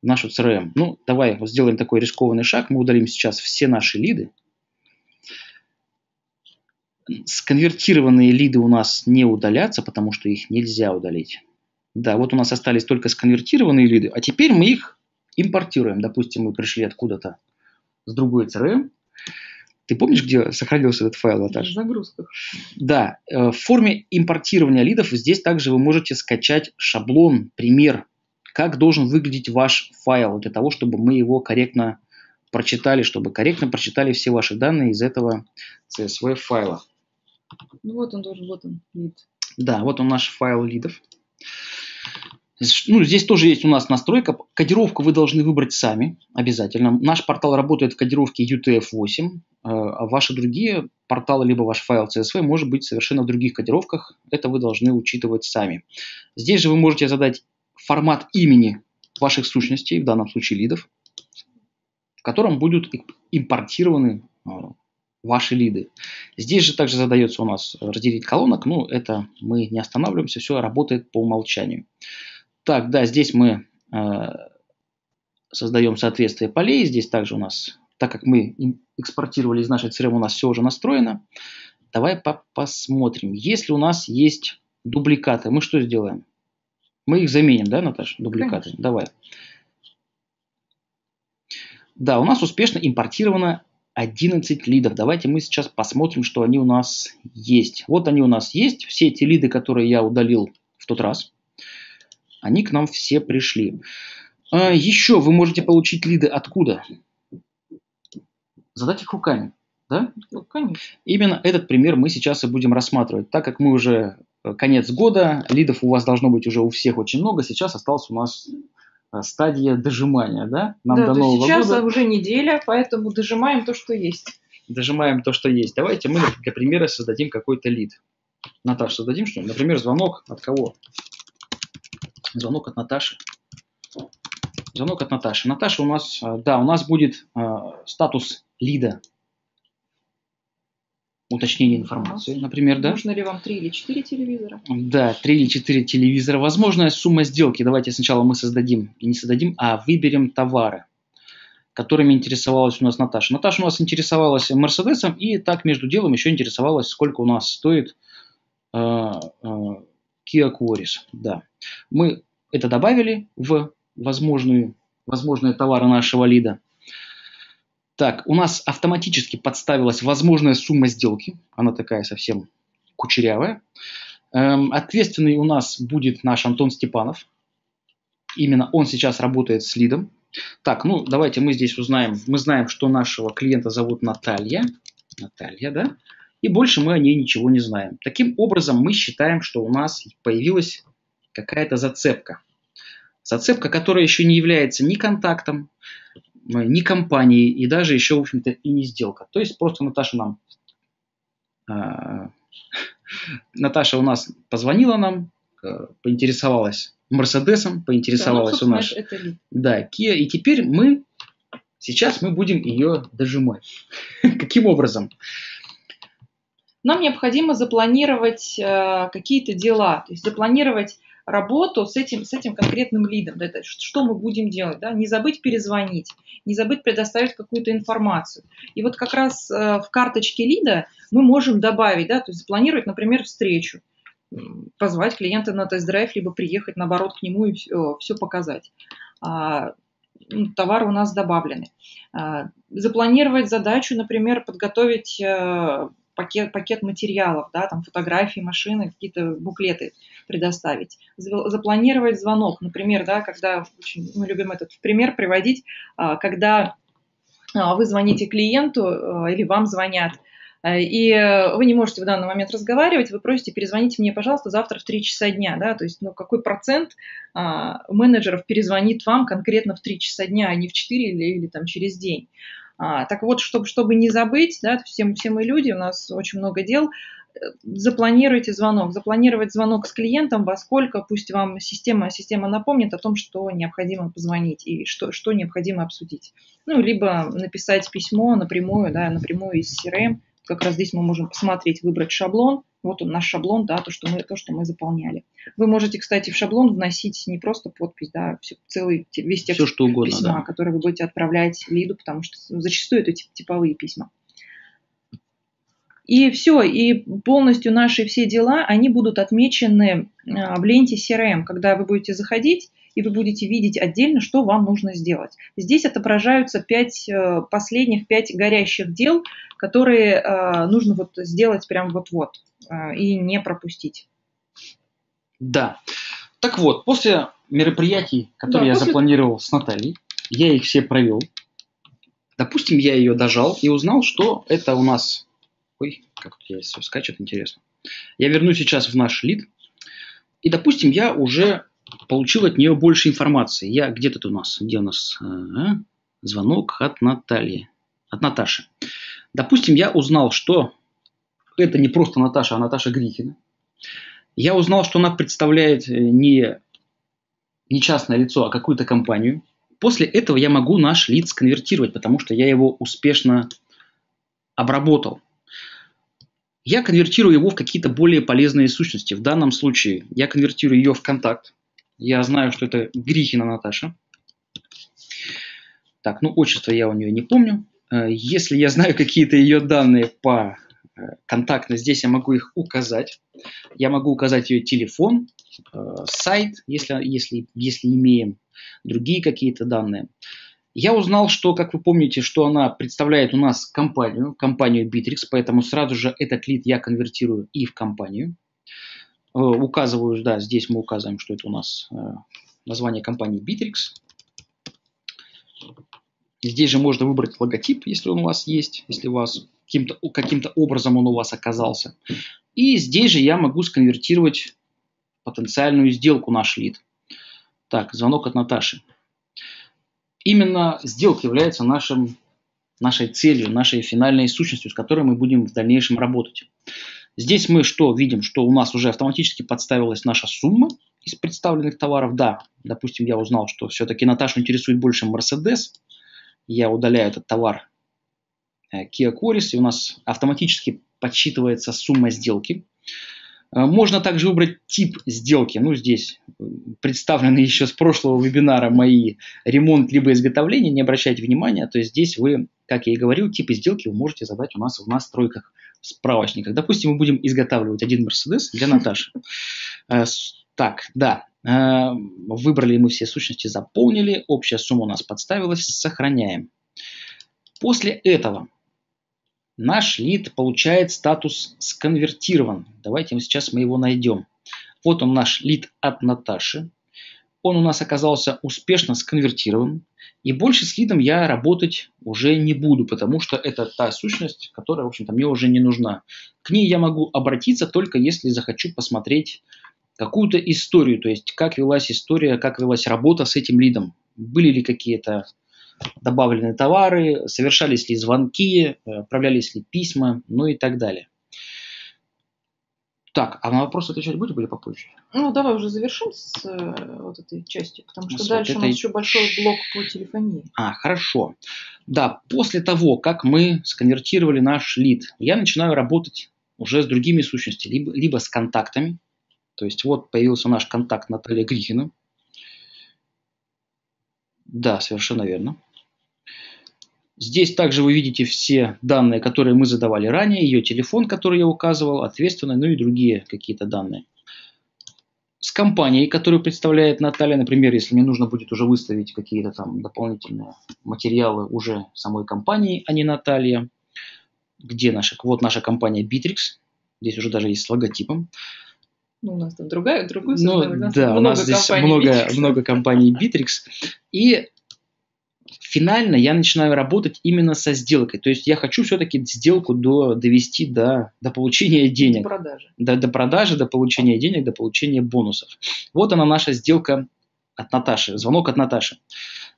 [SPEAKER 1] нашу CRM. Ну, давай вот сделаем такой рискованный шаг. Мы удалим сейчас все наши лиды. Сконвертированные лиды у нас не удалятся, потому что их нельзя удалить. Да, вот у нас остались только сконвертированные лиды, а теперь мы их импортируем. Допустим, мы пришли откуда-то с другой CRM. Ты помнишь, где сохранился этот файл, Наташа?
[SPEAKER 2] В загрузках.
[SPEAKER 1] Да, э, в форме импортирования лидов здесь также вы можете скачать шаблон, пример, как должен выглядеть ваш файл для того, чтобы мы его корректно прочитали, чтобы корректно прочитали все ваши данные из этого CSV файла.
[SPEAKER 2] Ну вот он тоже, вот он, лид.
[SPEAKER 1] Да, вот он наш файл лидов. Ну, здесь тоже есть у нас настройка. Кодировку вы должны выбрать сами, обязательно. Наш портал работает в кодировке UTF-8, э, а ваши другие порталы, либо ваш файл CSV может быть совершенно в других кодировках. Это вы должны учитывать сами. Здесь же вы можете задать формат имени ваших сущностей, в данном случае лидов, в котором будут импортированы э, ваши лиды. Здесь же также задается у нас разделить колонок, но это мы не останавливаемся, все работает по умолчанию. Так, да, здесь мы э, создаем соответствие полей, здесь также у нас, так как мы экспортировали из нашей CRM, у нас все уже настроено. Давай по посмотрим. Если у нас есть дубликаты, мы что сделаем? Мы их заменим, да, Наташа, дубликаты? Конечно. Давай. Да, у нас успешно импортировано 11 лидов. Давайте мы сейчас посмотрим, что они у нас есть. Вот они у нас есть. Все эти лиды, которые я удалил в тот раз, они к нам все пришли. А еще вы можете получить лиды откуда? Задать их руками. Да?
[SPEAKER 2] Конечно.
[SPEAKER 1] Именно этот пример мы сейчас и будем рассматривать. Так как мы уже э, конец года, лидов у вас должно быть уже у всех очень много, сейчас осталось у нас Э, стадия дожимания, да?
[SPEAKER 2] Нам да, до Нового сейчас года... уже неделя, поэтому дожимаем то, что есть.
[SPEAKER 1] Дожимаем то, что есть. Давайте мы для примера создадим какой-то лид. Наташа, создадим что-нибудь? Например, звонок от кого? Звонок от Наташи. Звонок от Наташи. Наташа у нас, э, да, у нас будет э, статус лида уточнение информации, например, да?
[SPEAKER 2] Нужно ли вам 3 или 4 телевизора?
[SPEAKER 1] Да, 3 или 4 телевизора. Возможная сумма сделки. Давайте сначала мы создадим, и не создадим, а выберем товары, которыми интересовалась у нас Наташа. Наташа у нас интересовалась Мерседесом, и так между делом еще интересовалась, сколько у нас стоит э, э, Kia Quaris. Да. Мы это добавили в возможные, возможные товары нашего лида. Так, у нас автоматически подставилась возможная сумма сделки. Она такая совсем кучерявая. Эм, ответственный у нас будет наш Антон Степанов. Именно он сейчас работает с лидом. Так, ну давайте мы здесь узнаем. Мы знаем, что нашего клиента зовут Наталья. Наталья, да? И больше мы о ней ничего не знаем. Таким образом, мы считаем, что у нас появилась какая-то зацепка. Зацепка, которая еще не является ни контактом, ни компании, и даже еще, в общем-то, и не сделка. То есть просто Наташа нам... Э, (laughs) Наташа у нас позвонила нам, э, поинтересовалась Мерседесом, поинтересовалась да, ну, у нас... Да, Kia, и теперь мы... Сейчас мы будем ее дожимать. (laughs) Каким образом?
[SPEAKER 2] Нам необходимо запланировать э, какие-то дела, то есть запланировать работу с этим, с этим конкретным лидом, да, что мы будем делать, да, не забыть перезвонить, не забыть предоставить какую-то информацию. И вот как раз э, в карточке лида мы можем добавить, да, то есть запланировать, например, встречу, позвать клиента на тест-драйв, либо приехать, наоборот, к нему и все, все показать. А, ну, товары у нас добавлены. А, запланировать задачу, например, подготовить э, пакет, пакет материалов, да, там фотографии машины, какие-то буклеты предоставить. Запланировать звонок, например, да, когда, очень, мы любим этот пример приводить, а, когда а, вы звоните клиенту а, или вам звонят, и вы не можете в данный момент разговаривать, вы просите, перезвоните мне, пожалуйста, завтра в 3 часа дня, да, то есть, ну, какой процент менеджеров перезвонит вам конкретно в 3 часа дня, а не в 4 или, или там через день. А, так вот, чтобы, чтобы не забыть, да, все, все мы люди, у нас очень много дел, э, запланируйте звонок. Запланировать звонок с клиентом во сколько, пусть вам система, система напомнит о том, что необходимо позвонить и что, что необходимо обсудить. Ну, либо написать письмо напрямую, да, напрямую из CRM, как раз здесь мы можем посмотреть, выбрать шаблон. Вот он наш шаблон, да, то, что мы, то, что мы заполняли. Вы можете, кстати, в шаблон вносить не просто подпись, да, все, целый, весь текст
[SPEAKER 1] Все, что угодно,
[SPEAKER 2] письма,
[SPEAKER 1] да.
[SPEAKER 2] который вы будете отправлять лиду, потому что зачастую это тип- типовые письма. И все, и полностью наши все дела, они будут отмечены а, в ленте CRM, когда вы будете заходить, и вы будете видеть отдельно, что вам нужно сделать. Здесь отображаются пять э, последних, пять горящих дел, которые э, нужно вот сделать прям вот-вот э, и не пропустить.
[SPEAKER 1] Да. Так вот, после мероприятий, которые
[SPEAKER 2] Да,
[SPEAKER 1] я
[SPEAKER 2] после-
[SPEAKER 1] запланировал с Натальей, я их все провел. Допустим, я ее дожал и узнал, что это у нас... Ой, как тут я все скачет, интересно. Я верну сейчас в наш лид. И, допустим, я уже получил от нее больше информации. Я где тут у нас? Где у нас? Ага. Звонок от Натальи. От Наташи. Допустим, я узнал, что это не просто Наташа, а Наташа Грифина. Я узнал, что она представляет э, не, не частное лицо, а какую-то компанию. После этого я могу наш лид сконвертировать, потому что я его успешно обработал. Я конвертирую его в какие-то более полезные сущности. В данном случае я конвертирую ее в контакт. Я знаю, что это Грихина Наташа. Так, ну отчество я у нее не помню. Э, Если я знаю какие-то ее данные по э, контактной, здесь я могу их указать. Я могу указать ее телефон, э, сайт, если, если, если имеем другие какие-то данные. Я узнал, что, как вы помните, что она представляет у нас компанию, компанию Bittrex, поэтому сразу же этот лид я конвертирую и в компанию. Э, Указываю, да, здесь мы указываем, что это у нас э, название компании Bittrex. Здесь же можно выбрать логотип, если он у вас есть, если у вас каким-то каким образом он у вас оказался. И здесь же я могу сконвертировать потенциальную сделку наш лид. Так, звонок от Наташи. Именно сделка является нашим, нашей целью, нашей финальной сущностью, с которой мы будем в дальнейшем работать. Здесь мы что видим, что у нас уже автоматически подставилась наша сумма из представленных товаров. Да, допустим, я узнал, что все-таки Наташу интересует больше Mercedes. Я удаляю этот товар э, Kia Coris, и у нас автоматически подсчитывается сумма сделки. Э, Можно также выбрать тип сделки. Ну, здесь представлены (laughs) еще с прошлого вебинара мои ремонт либо изготовление, не обращайте внимания. То есть здесь вы, как я и говорил, типы сделки вы можете задать у нас в настройках, справочниках. Допустим, мы будем изготавливать один Mercedes для Наташи. (laughs) Э, Так, да, Э, выбрали мы все сущности, заполнили, общая сумма у нас подставилась, сохраняем. После этого наш лид получает статус сконвертирован. Давайте мы сейчас мы его найдем. Вот он наш лид от Наташи. Он у нас оказался успешно сконвертирован. И больше с лидом я работать уже не буду, потому что это та сущность, которая, в общем-то, мне уже не нужна. К ней я могу обратиться только если захочу посмотреть какую-то историю, то есть как велась история, как велась работа с этим лидом. Были ли какие-то добавлены товары, совершались ли звонки, э, отправлялись ли письма, ну и так далее. Так, а на вопрос отвечать будете или попозже?
[SPEAKER 2] Ну, давай уже завершим с э, вот этой частью, потому что
[SPEAKER 1] с
[SPEAKER 2] дальше
[SPEAKER 1] вот
[SPEAKER 2] у нас еще большой блок по телефонии.
[SPEAKER 1] А, хорошо. Да, после того, как мы сконвертировали наш лид, я начинаю работать уже с другими сущностями, либо, либо с контактами. То есть вот появился наш контакт Наталья Грихина. Да, совершенно верно. Здесь также вы видите все данные, которые мы задавали ранее, ее телефон, который я указывал, ответственный, ну и другие какие-то данные. С компанией, которую представляет Наталья, например, если мне нужно будет уже выставить какие-то там дополнительные материалы уже самой компании, а не Наталья. Где наша? Вот наша компания Bittrex. Здесь уже даже есть с логотипом.
[SPEAKER 2] Ну, у нас там другая, другую
[SPEAKER 1] Ну, да, у нас здесь много,
[SPEAKER 2] Bittrex.
[SPEAKER 1] много компаний Bittrex. И финально я начинаю работать именно со сделкой. То есть я хочу все-таки сделку до, довести до, до получения денег.
[SPEAKER 2] Продажи.
[SPEAKER 1] До, до продажи, до получения денег, до получения бонусов. Вот она наша сделка от Наташи, звонок от Наташи.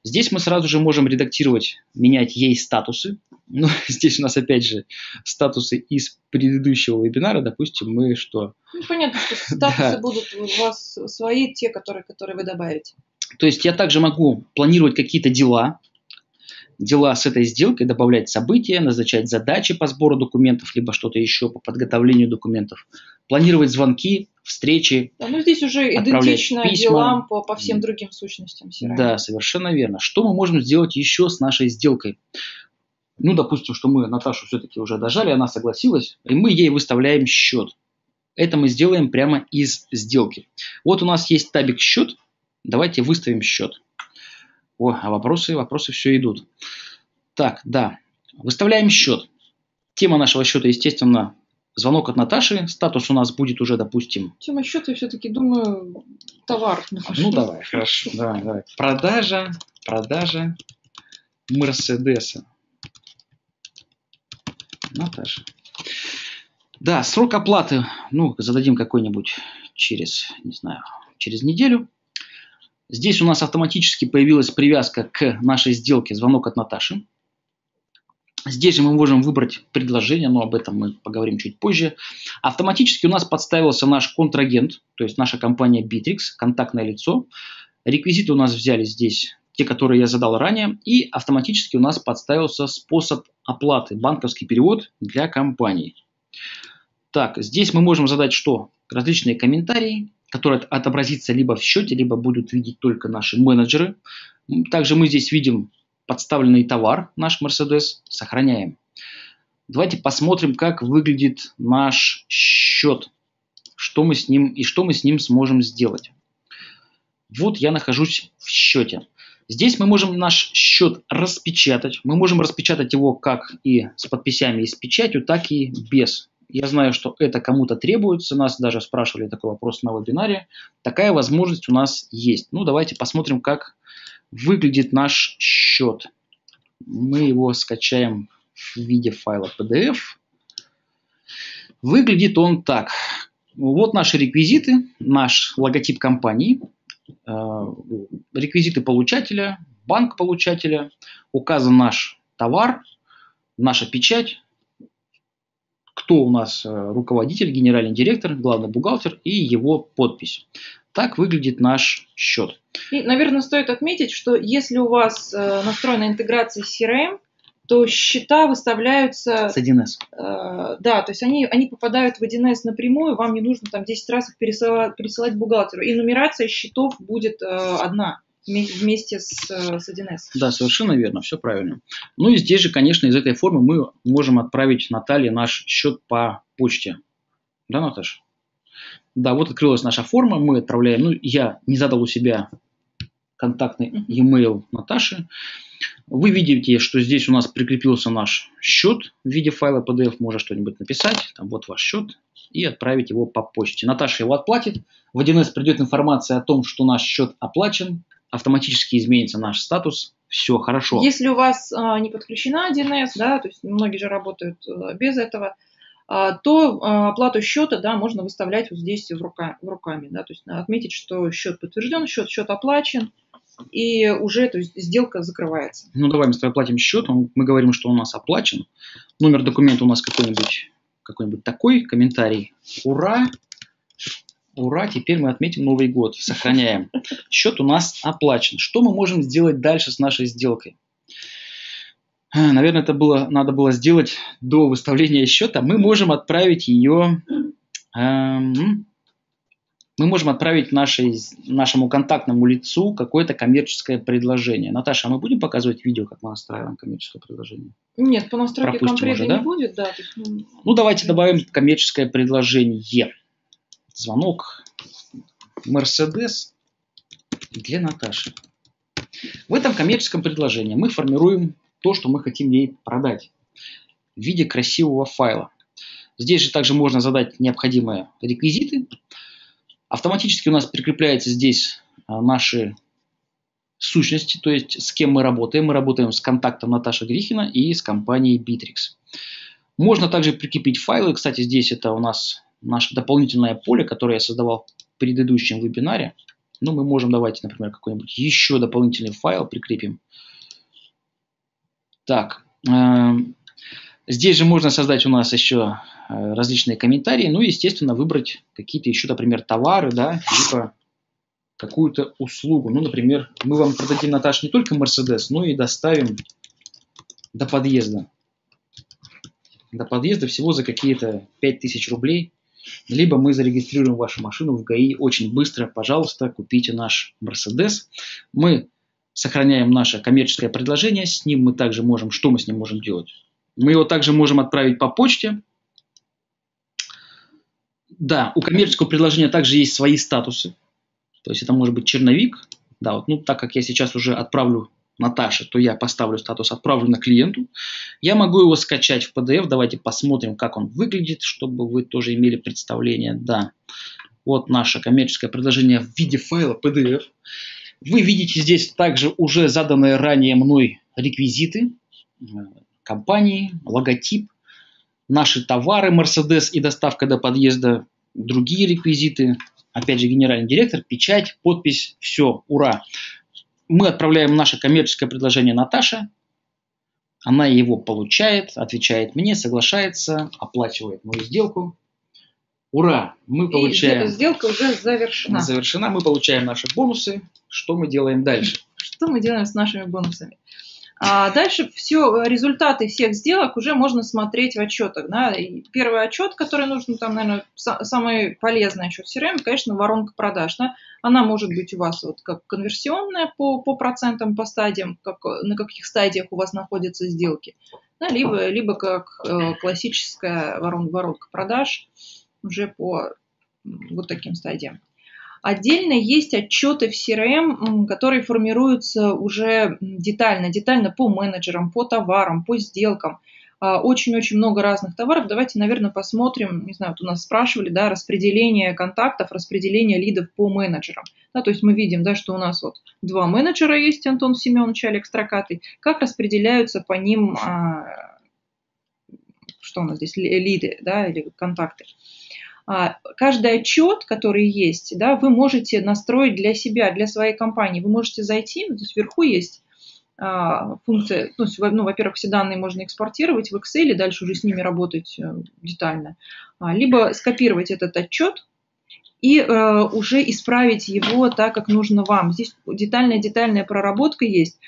[SPEAKER 1] Здесь мы сразу же можем редактировать, менять ей статусы. Ну, (laughs) здесь у нас опять же статусы из предыдущего вебинара. Допустим, мы что?
[SPEAKER 2] Ну, понятно, что статусы (laughs)
[SPEAKER 1] Да.
[SPEAKER 2] будут у вас свои, те, которые, которые вы добавите.
[SPEAKER 1] То есть я также могу планировать какие-то дела. Дела с этой сделкой, добавлять события, назначать задачи по сбору документов, либо что-то еще по подготовлению документов, планировать звонки, встречи.
[SPEAKER 2] Да, ну здесь уже идентично письма. делам по, по всем другим сущностям.
[SPEAKER 1] CRM. Да, совершенно верно. Что мы можем сделать еще с нашей сделкой? Ну, допустим, что мы Наташу все-таки уже дожали, она согласилась, и мы ей выставляем счет. Это мы сделаем прямо из сделки. Вот у нас есть табик счет. Давайте выставим счет. О, а вопросы, вопросы все идут. Так, да. Выставляем счет. Тема нашего счета, естественно, звонок от Наташи. Статус у нас будет уже, допустим...
[SPEAKER 2] Тема счета, все-таки думаю, товар.
[SPEAKER 1] Ну, давай, хорошо. Давай, давай. Продажа, продажа Мерседеса. Наташа. Да, срок оплаты, ну, зададим какой-нибудь через, не знаю, через неделю. Здесь у нас автоматически появилась привязка к нашей сделке «Звонок от Наташи». Здесь же мы можем выбрать предложение, но об этом мы поговорим чуть позже. Автоматически у нас подставился наш контрагент, то есть наша компания Bittrex, контактное лицо. Реквизиты у нас взяли здесь те, которые я задал ранее, и автоматически у нас подставился способ оплаты, банковский перевод для компаний. Так, здесь мы можем задать что? Различные комментарии, которые отобразится либо в счете, либо будут видеть только наши менеджеры. Также мы здесь видим подставленный товар, наш Mercedes, сохраняем. Давайте посмотрим, как выглядит наш счет, что мы с ним и что мы с ним сможем сделать. Вот я нахожусь в счете. Здесь мы можем наш счет распечатать. Мы можем распечатать его как и с подписями и с печатью, так и без. Я знаю, что это кому-то требуется. Нас даже спрашивали такой вопрос на вебинаре. Такая возможность у нас есть. Ну, давайте посмотрим, как выглядит наш счет. Мы его скачаем в виде файла PDF. Выглядит он так. Вот наши реквизиты, наш логотип компании, э, реквизиты получателя, банк получателя, указан наш товар, наша печать, кто у нас э, руководитель, генеральный директор, главный бухгалтер и его подпись. Так выглядит наш счет.
[SPEAKER 2] И, наверное, стоит отметить, что если у вас э, настроена интеграция с CRM, то счета выставляются...
[SPEAKER 1] С 1С.
[SPEAKER 2] Э, да, то есть они, они попадают в 1С напрямую, вам не нужно там 10 раз их пересылать, пересылать бухгалтеру. И нумерация счетов будет э, одна вместе с, с 1С.
[SPEAKER 1] Да, совершенно верно, все правильно. Ну и здесь же, конечно, из этой формы мы можем отправить Наталье наш счет по почте. Да, Наташа? Да, вот открылась наша форма, мы отправляем, ну, я не задал у себя контактный e-mail Наташи. Вы видите, что здесь у нас прикрепился наш счет в виде файла PDF, можно что-нибудь написать, там вот ваш счет, и отправить его по почте. Наташа его отплатит, в 1С придет информация о том, что наш счет оплачен, автоматически изменится наш статус, все хорошо.
[SPEAKER 2] Если у вас а, не подключена 1С, да, то есть многие же работают а, без этого, а, то а, оплату счета, да, можно выставлять вот здесь в, рука, в руками, да, то есть отметить, что счет подтвержден, счет, счет оплачен, и уже то есть, сделка закрывается.
[SPEAKER 1] Ну, давай мы с тобой оплатим счет, мы говорим, что у нас оплачен, номер документа у нас какой-нибудь какой-нибудь такой, комментарий, ура, Ура, теперь мы отметим Новый год. Сохраняем. Счет у нас оплачен. Что мы можем сделать дальше с нашей сделкой? Наверное, это было, надо было сделать до выставления счета. Мы можем отправить ее... Эм, мы можем отправить нашей, нашему контактному лицу какое-то коммерческое предложение. Наташа, а мы будем показывать видео, как мы настраиваем коммерческое предложение?
[SPEAKER 2] Нет, по настройке Пропустим конкретно уже, да? не будет, да. Есть,
[SPEAKER 1] ну, ну, давайте добавим коммерческое предложение звонок Мерседес для Наташи. В этом коммерческом предложении мы формируем то, что мы хотим ей продать в виде красивого файла. Здесь же также можно задать необходимые реквизиты. Автоматически у нас прикрепляется здесь а, наши сущности, то есть с кем мы работаем. Мы работаем с контактом Наташи Грихина и с компанией Bittrex. Можно также прикрепить файлы. Кстати, здесь это у нас наше дополнительное поле, которое я создавал в предыдущем вебинаре. Ну, мы можем, давайте, например, какой-нибудь еще дополнительный файл прикрепим. Так, э, здесь же можно создать у нас еще э, различные комментарии, ну и, естественно, выбрать какие-то еще, например, товары, да, либо какую-то услугу. Ну, например, мы вам продадим, Наташа, не только Mercedes, но и доставим до подъезда. До подъезда всего за какие-то 5000 рублей. Либо мы зарегистрируем вашу машину в ГАИ очень быстро. Пожалуйста, купите наш Мерседес. Мы сохраняем наше коммерческое предложение. С ним мы также можем... Что мы с ним можем делать? Мы его также можем отправить по почте. Да, у коммерческого предложения также есть свои статусы. То есть это может быть черновик. Да, вот, ну, так как я сейчас уже отправлю Наташе, то я поставлю статус «Отправлю на клиенту». Я могу его скачать в PDF. Давайте посмотрим, как он выглядит, чтобы вы тоже имели представление. Да, вот наше коммерческое предложение в виде файла PDF. Вы видите здесь также уже заданные ранее мной реквизиты э, компании, логотип, наши товары Mercedes и доставка до подъезда, другие реквизиты, опять же, генеральный директор, печать, подпись, все, ура. Мы отправляем наше коммерческое предложение Наташе, она его получает, отвечает мне, соглашается, оплачивает мою сделку. Ура! Мы получаем...
[SPEAKER 2] И сделка уже завершена.
[SPEAKER 1] Завершена, мы получаем наши бонусы. Что мы делаем дальше?
[SPEAKER 2] Что мы делаем с нашими бонусами? А дальше все результаты всех сделок уже можно смотреть в отчетах. Да? И первый отчет, который нужен, там, наверное, самый полезный отчет CRM, конечно, воронка продаж. Да? Она может быть у вас вот как конверсионная по, по процентам, по стадиям, как, на каких стадиях у вас находятся сделки, да? либо, либо как э, классическая ворон, воронка продаж уже по вот таким стадиям. Отдельно есть отчеты в CRM, которые формируются уже детально, детально по менеджерам, по товарам, по сделкам. А, очень-очень много разных товаров. Давайте, наверное, посмотрим, не знаю, вот у нас спрашивали, да, распределение контактов, распределение лидов по менеджерам. Да, то есть мы видим, да, что у нас вот два менеджера есть, Антон Семенович, Олег Строкатый. Как распределяются по ним, а, что у нас здесь, лиды, да, или контакты. А, каждый отчет, который есть, да, вы можете настроить для себя, для своей компании. Вы можете зайти, здесь вверху есть а, функция, ну, ну, во-первых, все данные можно экспортировать в Excel, и дальше уже с ними работать э, детально. А, либо скопировать этот отчет и э, уже исправить его так, как нужно вам. Здесь детальная-детальная проработка есть.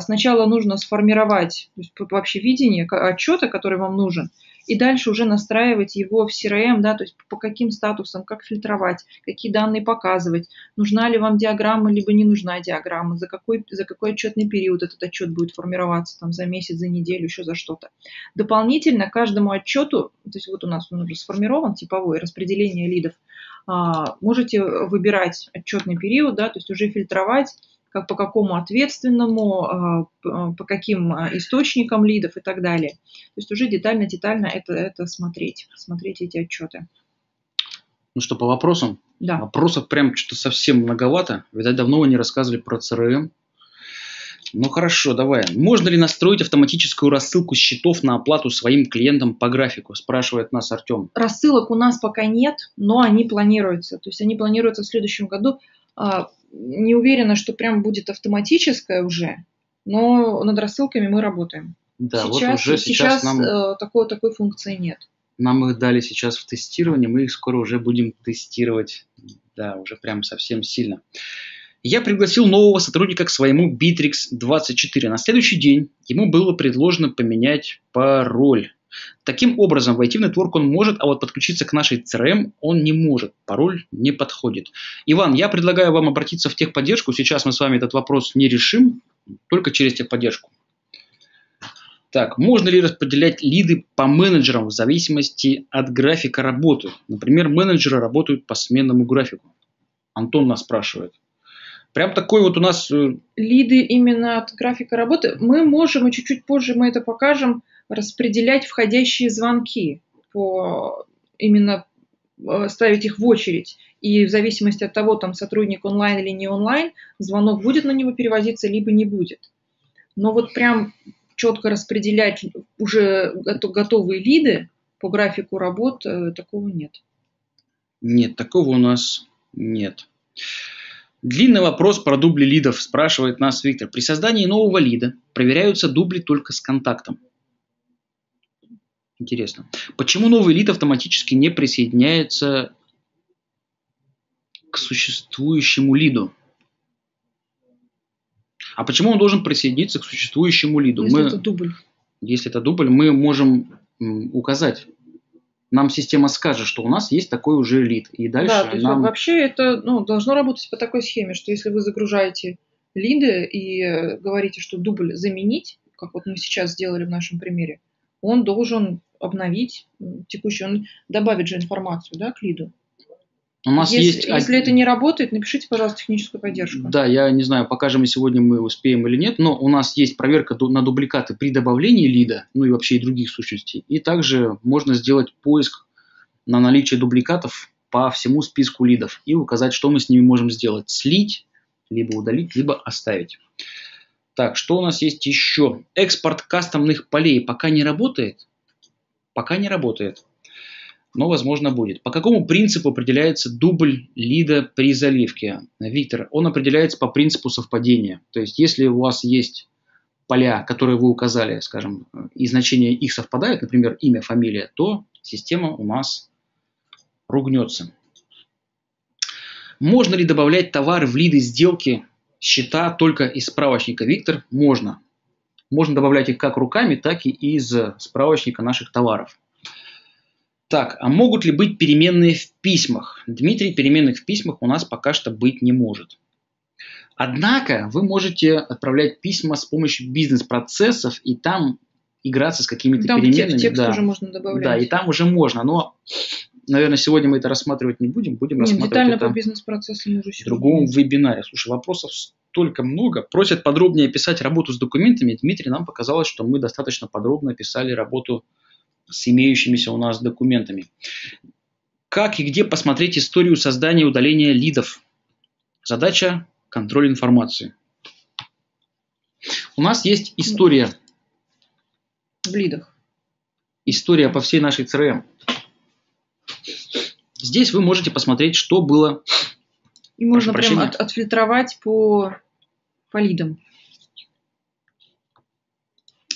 [SPEAKER 2] Сначала нужно сформировать то есть, вообще видение отчета, который вам нужен, и дальше уже настраивать его в CRM, да, то есть по каким статусам, как фильтровать, какие данные показывать, нужна ли вам диаграмма, либо не нужна диаграмма, за какой, за какой отчетный период этот отчет будет формироваться, там, за месяц, за неделю, еще за что-то. Дополнительно каждому отчету, то есть вот у нас он уже сформирован, типовой, распределение лидов, а, можете выбирать отчетный период, да, то есть уже фильтровать, как по какому ответственному, а, а, по каким а, источникам лидов и так далее. То есть уже детально-детально это, это смотреть, смотреть эти отчеты.
[SPEAKER 1] Ну что, по вопросам?
[SPEAKER 2] Да.
[SPEAKER 1] Вопросов прям что-то совсем многовато. Видать, давно вы не рассказывали про CRM. Ну хорошо, давай. Можно ли настроить автоматическую рассылку счетов на оплату своим клиентам по графику? Спрашивает нас Артем.
[SPEAKER 2] Рассылок у нас пока нет, но они планируются. То есть они планируются в следующем году не уверена, что прям будет автоматическое уже, но над рассылками мы работаем.
[SPEAKER 1] Да, сейчас, вот уже сейчас,
[SPEAKER 2] сейчас нам... Э, такой, такой функции нет.
[SPEAKER 1] Нам их дали сейчас в тестировании, мы их скоро уже будем тестировать, да, уже прям совсем сильно. Я пригласил нового сотрудника к своему Bittrex24. На следующий день ему было предложено поменять пароль. Таким образом, войти в нетворк он может, а вот подключиться к нашей CRM он не может. Пароль не подходит. Иван, я предлагаю вам обратиться в техподдержку. Сейчас мы с вами этот вопрос не решим, только через техподдержку. Так, можно ли распределять лиды по менеджерам в зависимости от графика работы? Например, менеджеры работают по сменному графику. Антон нас спрашивает. Прям такой вот у нас... Э,
[SPEAKER 2] лиды именно от графика работы. Мы можем, и чуть-чуть позже мы это покажем, распределять входящие звонки, по, именно э, ставить их в очередь. И в зависимости от того, там сотрудник онлайн или не онлайн, звонок будет на него переводиться, либо не будет. Но вот прям четко распределять уже готовые лиды по графику работ, э, такого нет.
[SPEAKER 1] Нет, такого у нас нет. Длинный вопрос про дубли лидов, спрашивает нас Виктор. При создании нового лида проверяются дубли только с контактом. Интересно. Почему новый лид автоматически не присоединяется к существующему лиду? А почему он должен присоединиться к существующему лиду?
[SPEAKER 2] Если Мы... это дубль.
[SPEAKER 1] если это дубль, мы можем указать. Нам система скажет, что у нас есть такой уже лид. И дальше
[SPEAKER 2] да, то есть
[SPEAKER 1] нам...
[SPEAKER 2] вообще это ну, должно работать по такой схеме, что если вы загружаете лиды и э, говорите, что дубль заменить, как вот мы сейчас сделали в нашем примере, он должен обновить текущий, он добавит же информацию да, к лиду.
[SPEAKER 1] У нас
[SPEAKER 2] если,
[SPEAKER 1] есть...
[SPEAKER 2] если это не работает, напишите, пожалуйста, техническую поддержку.
[SPEAKER 1] Да, я не знаю, покажем сегодня мы успеем или нет, но у нас есть проверка на дубликаты при добавлении лида, ну и вообще и других сущностей. И также можно сделать поиск на наличие дубликатов по всему списку лидов и указать, что мы с ними можем сделать. Слить, либо удалить, либо оставить. Так, что у нас есть еще? Экспорт кастомных полей пока не работает. Пока не работает но, возможно, будет. По какому принципу определяется дубль лида при заливке? Виктор, он определяется по принципу совпадения. То есть, если у вас есть поля, которые вы указали, скажем, и значения их совпадают, например, имя, фамилия, то система у нас ругнется. Можно ли добавлять товары в лиды сделки счета только из справочника? Виктор, можно. Можно добавлять их как руками, так и из справочника наших товаров. Так, а могут ли быть переменные в письмах? Дмитрий, переменных в письмах у нас пока что быть не может. Однако вы можете отправлять письма с помощью бизнес-процессов и там играться с какими-то переменными.
[SPEAKER 2] Текст
[SPEAKER 1] да.
[SPEAKER 2] уже можно добавлять.
[SPEAKER 1] Да, и там уже можно, но, наверное, сегодня мы это рассматривать не будем, будем
[SPEAKER 2] Нет,
[SPEAKER 1] рассматривать
[SPEAKER 2] детально
[SPEAKER 1] это
[SPEAKER 2] по бизнес-процессам уже
[SPEAKER 1] в другом вебинаре. Слушай, вопросов столько много. Просят подробнее описать работу с документами. Дмитрий, нам показалось, что мы достаточно подробно описали работу с имеющимися у нас документами. Как и где посмотреть историю создания и удаления лидов? Задача – контроль информации. У нас есть история.
[SPEAKER 2] В лидах.
[SPEAKER 1] История по всей нашей CRM. Здесь вы можете посмотреть, что было.
[SPEAKER 2] И можно прям от, отфильтровать по, по лидам.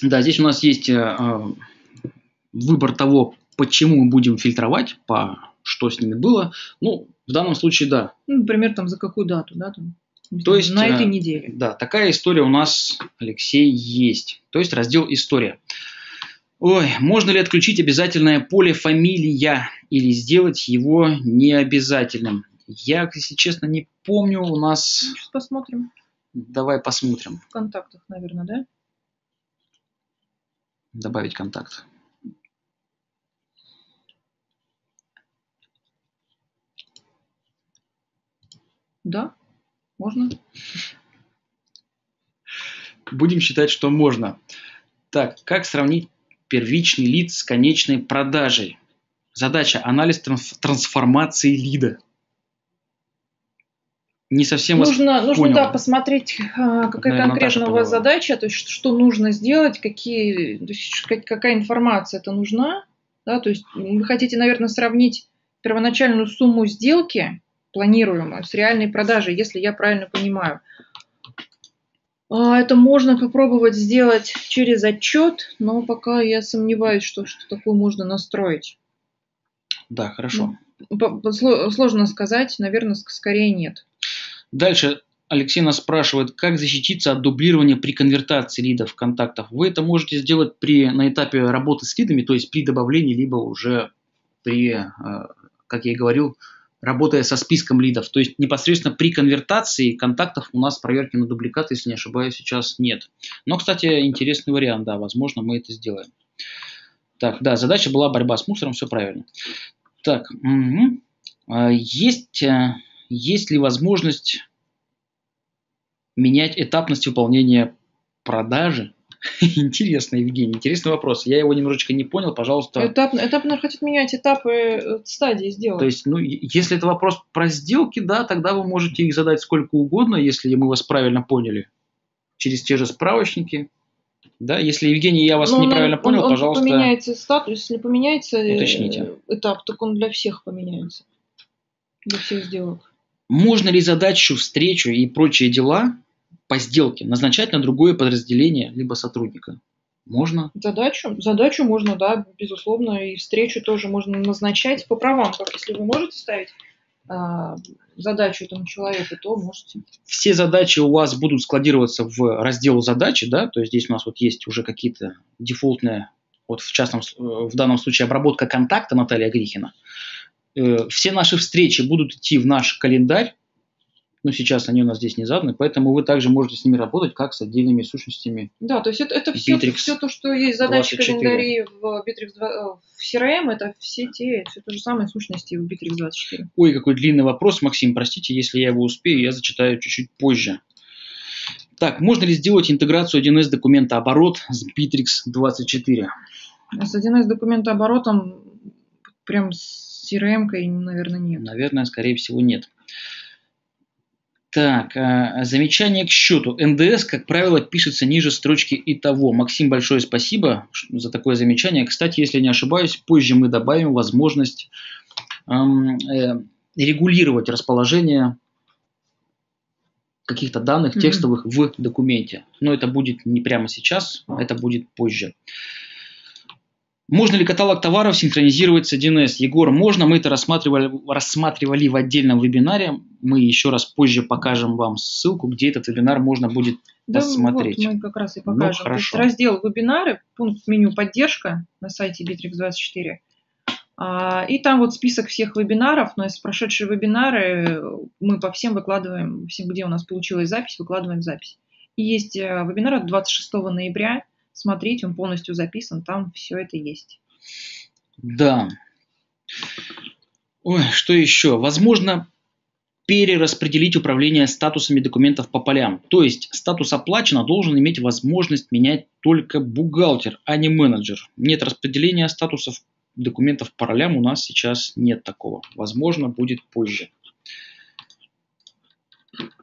[SPEAKER 1] Да, здесь у нас есть э, э, выбор того, почему мы будем фильтровать, по что с ними было, ну, в данном случае да.
[SPEAKER 2] Ну, например, там за какую дату, да? Там,
[SPEAKER 1] То есть,
[SPEAKER 2] на этой
[SPEAKER 1] э,
[SPEAKER 2] неделе.
[SPEAKER 1] Да, такая история у нас, Алексей, есть. То есть раздел «История». Ой, можно ли отключить обязательное поле «Фамилия» или сделать его необязательным? Я, если честно, не помню. У нас...
[SPEAKER 2] Сейчас посмотрим.
[SPEAKER 1] Давай посмотрим.
[SPEAKER 2] В контактах, наверное, да?
[SPEAKER 1] Добавить контакт.
[SPEAKER 2] Да, можно.
[SPEAKER 1] Будем считать, что можно. Так, как сравнить первичный лид с конечной продажей? Задача – анализ трансформации лида. Не совсем
[SPEAKER 2] нужно,
[SPEAKER 1] вас
[SPEAKER 2] нужно
[SPEAKER 1] понял.
[SPEAKER 2] да, посмотреть, а, какая
[SPEAKER 1] Наверное,
[SPEAKER 2] конкретно у вас задача, то есть что нужно сделать, какие, то есть, как- какая информация это нужна. Да, то есть вы хотите, наверное, сравнить первоначальную сумму сделки, планируемую, с реальной продажей, если я правильно понимаю. А, Это можно попробовать сделать через отчет, но пока я сомневаюсь, что что такое можно настроить.
[SPEAKER 1] Да, хорошо.
[SPEAKER 2] Сложно сказать, наверное, ск- скорее нет.
[SPEAKER 1] Дальше Алексей нас спрашивает, как защититься от дублирования при конвертации лидов в контактов. Вы это можете сделать при, на этапе работы с лидами, то есть при добавлении, либо уже при, э, как я и говорил, работая со списком лидов. То есть непосредственно при конвертации контактов у нас проверки на дубликат, если не ошибаюсь, сейчас нет. Но, кстати, интересный вариант, да, возможно, мы это сделаем. Так, да, задача была борьба с мусором, все правильно. Так. А, есть, э, есть ли возможность менять этапность выполнения продажи? (laughs) Интересно, Евгений, интересный вопрос. Я его немножечко не понял, пожалуйста.
[SPEAKER 2] Этап, этап, наверное, хотят менять этапы э, стадии сделать.
[SPEAKER 1] То есть, ну, если это вопрос про сделки, да, тогда вы можете их задать сколько угодно, если мы вас правильно поняли, через те же справочники. Да, если, Евгений, я вас
[SPEAKER 2] Но он-
[SPEAKER 1] неправильно
[SPEAKER 2] он-
[SPEAKER 1] понял,
[SPEAKER 2] он
[SPEAKER 1] пожалуйста.
[SPEAKER 2] поменяется статус, если поменяется э,
[SPEAKER 1] Уточните.
[SPEAKER 2] этап, так он для всех поменяется. Для всех сделок.
[SPEAKER 1] Можно ли задачу, встречу и прочие дела по сделке назначать на другое подразделение либо сотрудника? Можно.
[SPEAKER 2] Задачу, задачу можно, да, безусловно, и встречу тоже можно назначать по правам. Как если вы можете ставить а, задачу этому человеку, то можете.
[SPEAKER 1] Все задачи у вас будут складироваться в раздел задачи, да, то есть здесь у нас вот есть уже какие-то дефолтные, вот в частном, э, в данном случае обработка контакта Наталья Грихина. Э, все наши встречи будут идти в наш календарь, но сейчас они у нас здесь не заданы, поэтому вы также можете с ними работать, как с отдельными сущностями.
[SPEAKER 2] Да, то есть это, это все, все то, что есть задачи 24. календарей в Bittrex э, в CRM, это все те, все то же самое сущности в Bittrex 24.
[SPEAKER 1] Ой, какой длинный вопрос, Максим, простите, если я его успею, я зачитаю чуть-чуть позже. Так, можно ли сделать интеграцию 1С документа оборот с Bittrex 24?
[SPEAKER 2] С 1С документа оборотом прям с CRM-кой, наверное, нет.
[SPEAKER 1] Наверное, скорее всего, нет. Так, а, замечание к счету. НДС, как правило, пишется ниже строчки и того. Максим, большое спасибо за такое замечание. Кстати, если не ошибаюсь, позже мы добавим возможность эм, э, регулировать расположение каких-то данных текстовых mm-hmm. в документе. Но это будет не прямо сейчас, это будет позже. Можно ли каталог товаров синхронизировать с 1С? Егор, можно. Мы это рассматривали, рассматривали в отдельном вебинаре. Мы еще раз позже покажем вам ссылку, где этот вебинар можно будет да, посмотреть.
[SPEAKER 2] Вот мы как раз и покажем. Ну, хорошо. раздел вебинары, пункт меню поддержка на сайте Bittrex24. А, и там вот список всех вебинаров, но из прошедшие вебинары мы по всем выкладываем, всем, где у нас получилась запись, выкладываем запись. И есть э, вебинар от 26 ноября, смотреть, он полностью записан, там все это есть.
[SPEAKER 1] Да. Ой, что еще? Возможно, перераспределить управление статусами документов по полям. То есть статус оплачено должен иметь возможность менять только бухгалтер, а не менеджер. Нет распределения статусов документов по полям у нас сейчас нет такого. Возможно, будет позже.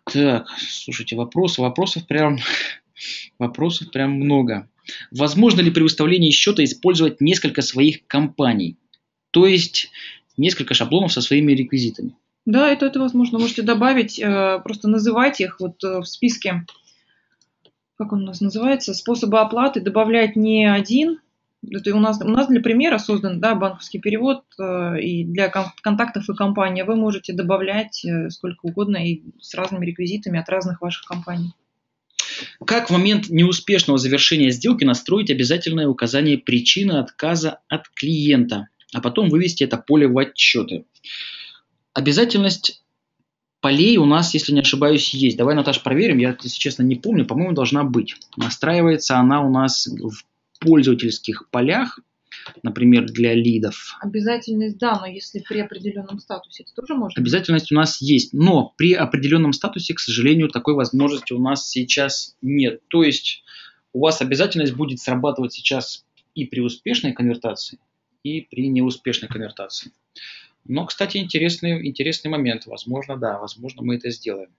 [SPEAKER 1] Так, слушайте, вопросы, вопросов прям, вопросов прям много. Возможно ли при выставлении счета использовать несколько своих компаний? То есть несколько шаблонов со своими реквизитами.
[SPEAKER 2] Да, это, это возможно. Можете добавить, э, просто называть их вот э, в списке, как он у нас называется, способы оплаты, добавлять не один. Это у нас, у нас для примера создан да, банковский перевод, э, и для контактов и компании вы можете добавлять сколько угодно и с разными реквизитами от разных ваших компаний.
[SPEAKER 1] Как в момент неуспешного завершения сделки настроить обязательное указание причины отказа от клиента, а потом вывести это поле в отчеты? Обязательность полей у нас, если не ошибаюсь, есть. Давай, Наташ, проверим. Я, если честно, не помню. По-моему, должна быть. Настраивается она у нас в пользовательских полях например, для лидов.
[SPEAKER 2] Обязательность, да, но если при определенном статусе, это тоже можно?
[SPEAKER 1] Обязательность у нас есть, но при определенном статусе, к сожалению, такой возможности у нас сейчас нет. То есть у вас обязательность будет срабатывать сейчас и при успешной конвертации, и при неуспешной конвертации. Но, кстати, интересный, интересный момент. Возможно, да, возможно, мы это сделаем.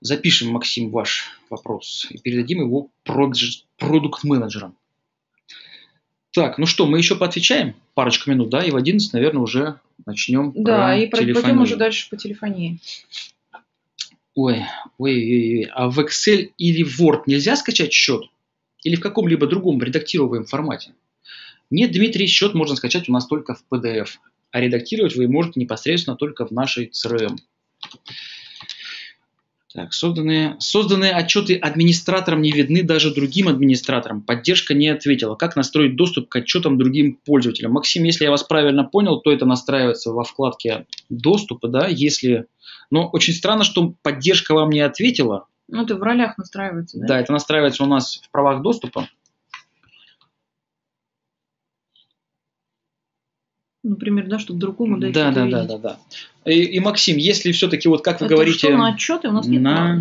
[SPEAKER 1] Запишем, Максим, ваш вопрос и передадим его продукт-менеджерам. Так, ну что, мы еще поотвечаем парочку минут, да, и в 11, наверное, уже начнем
[SPEAKER 2] Да, и пойдем уже дальше по телефонии.
[SPEAKER 1] Ой, ой, ой, ой, а в Excel или Word нельзя скачать счет? Или в каком-либо другом редактируемом формате? Нет, Дмитрий, счет можно скачать у нас только в PDF, а редактировать вы можете непосредственно только в нашей CRM. Так, созданные, созданные отчеты администраторам не видны даже другим администраторам. Поддержка не ответила. Как настроить доступ к отчетам другим пользователям? Максим, если я вас правильно понял, то это настраивается во вкладке доступа, да, если... Но очень странно, что поддержка вам не ответила.
[SPEAKER 2] Ну, это в ролях настраивается, да?
[SPEAKER 1] Да, это настраивается у нас в правах доступа.
[SPEAKER 2] Например, да, чтобы другому
[SPEAKER 1] дать да, да, да, да, да. И, и Максим, если все-таки вот как вы
[SPEAKER 2] Это
[SPEAKER 1] говорите,
[SPEAKER 2] что, на отчеты у нас нет на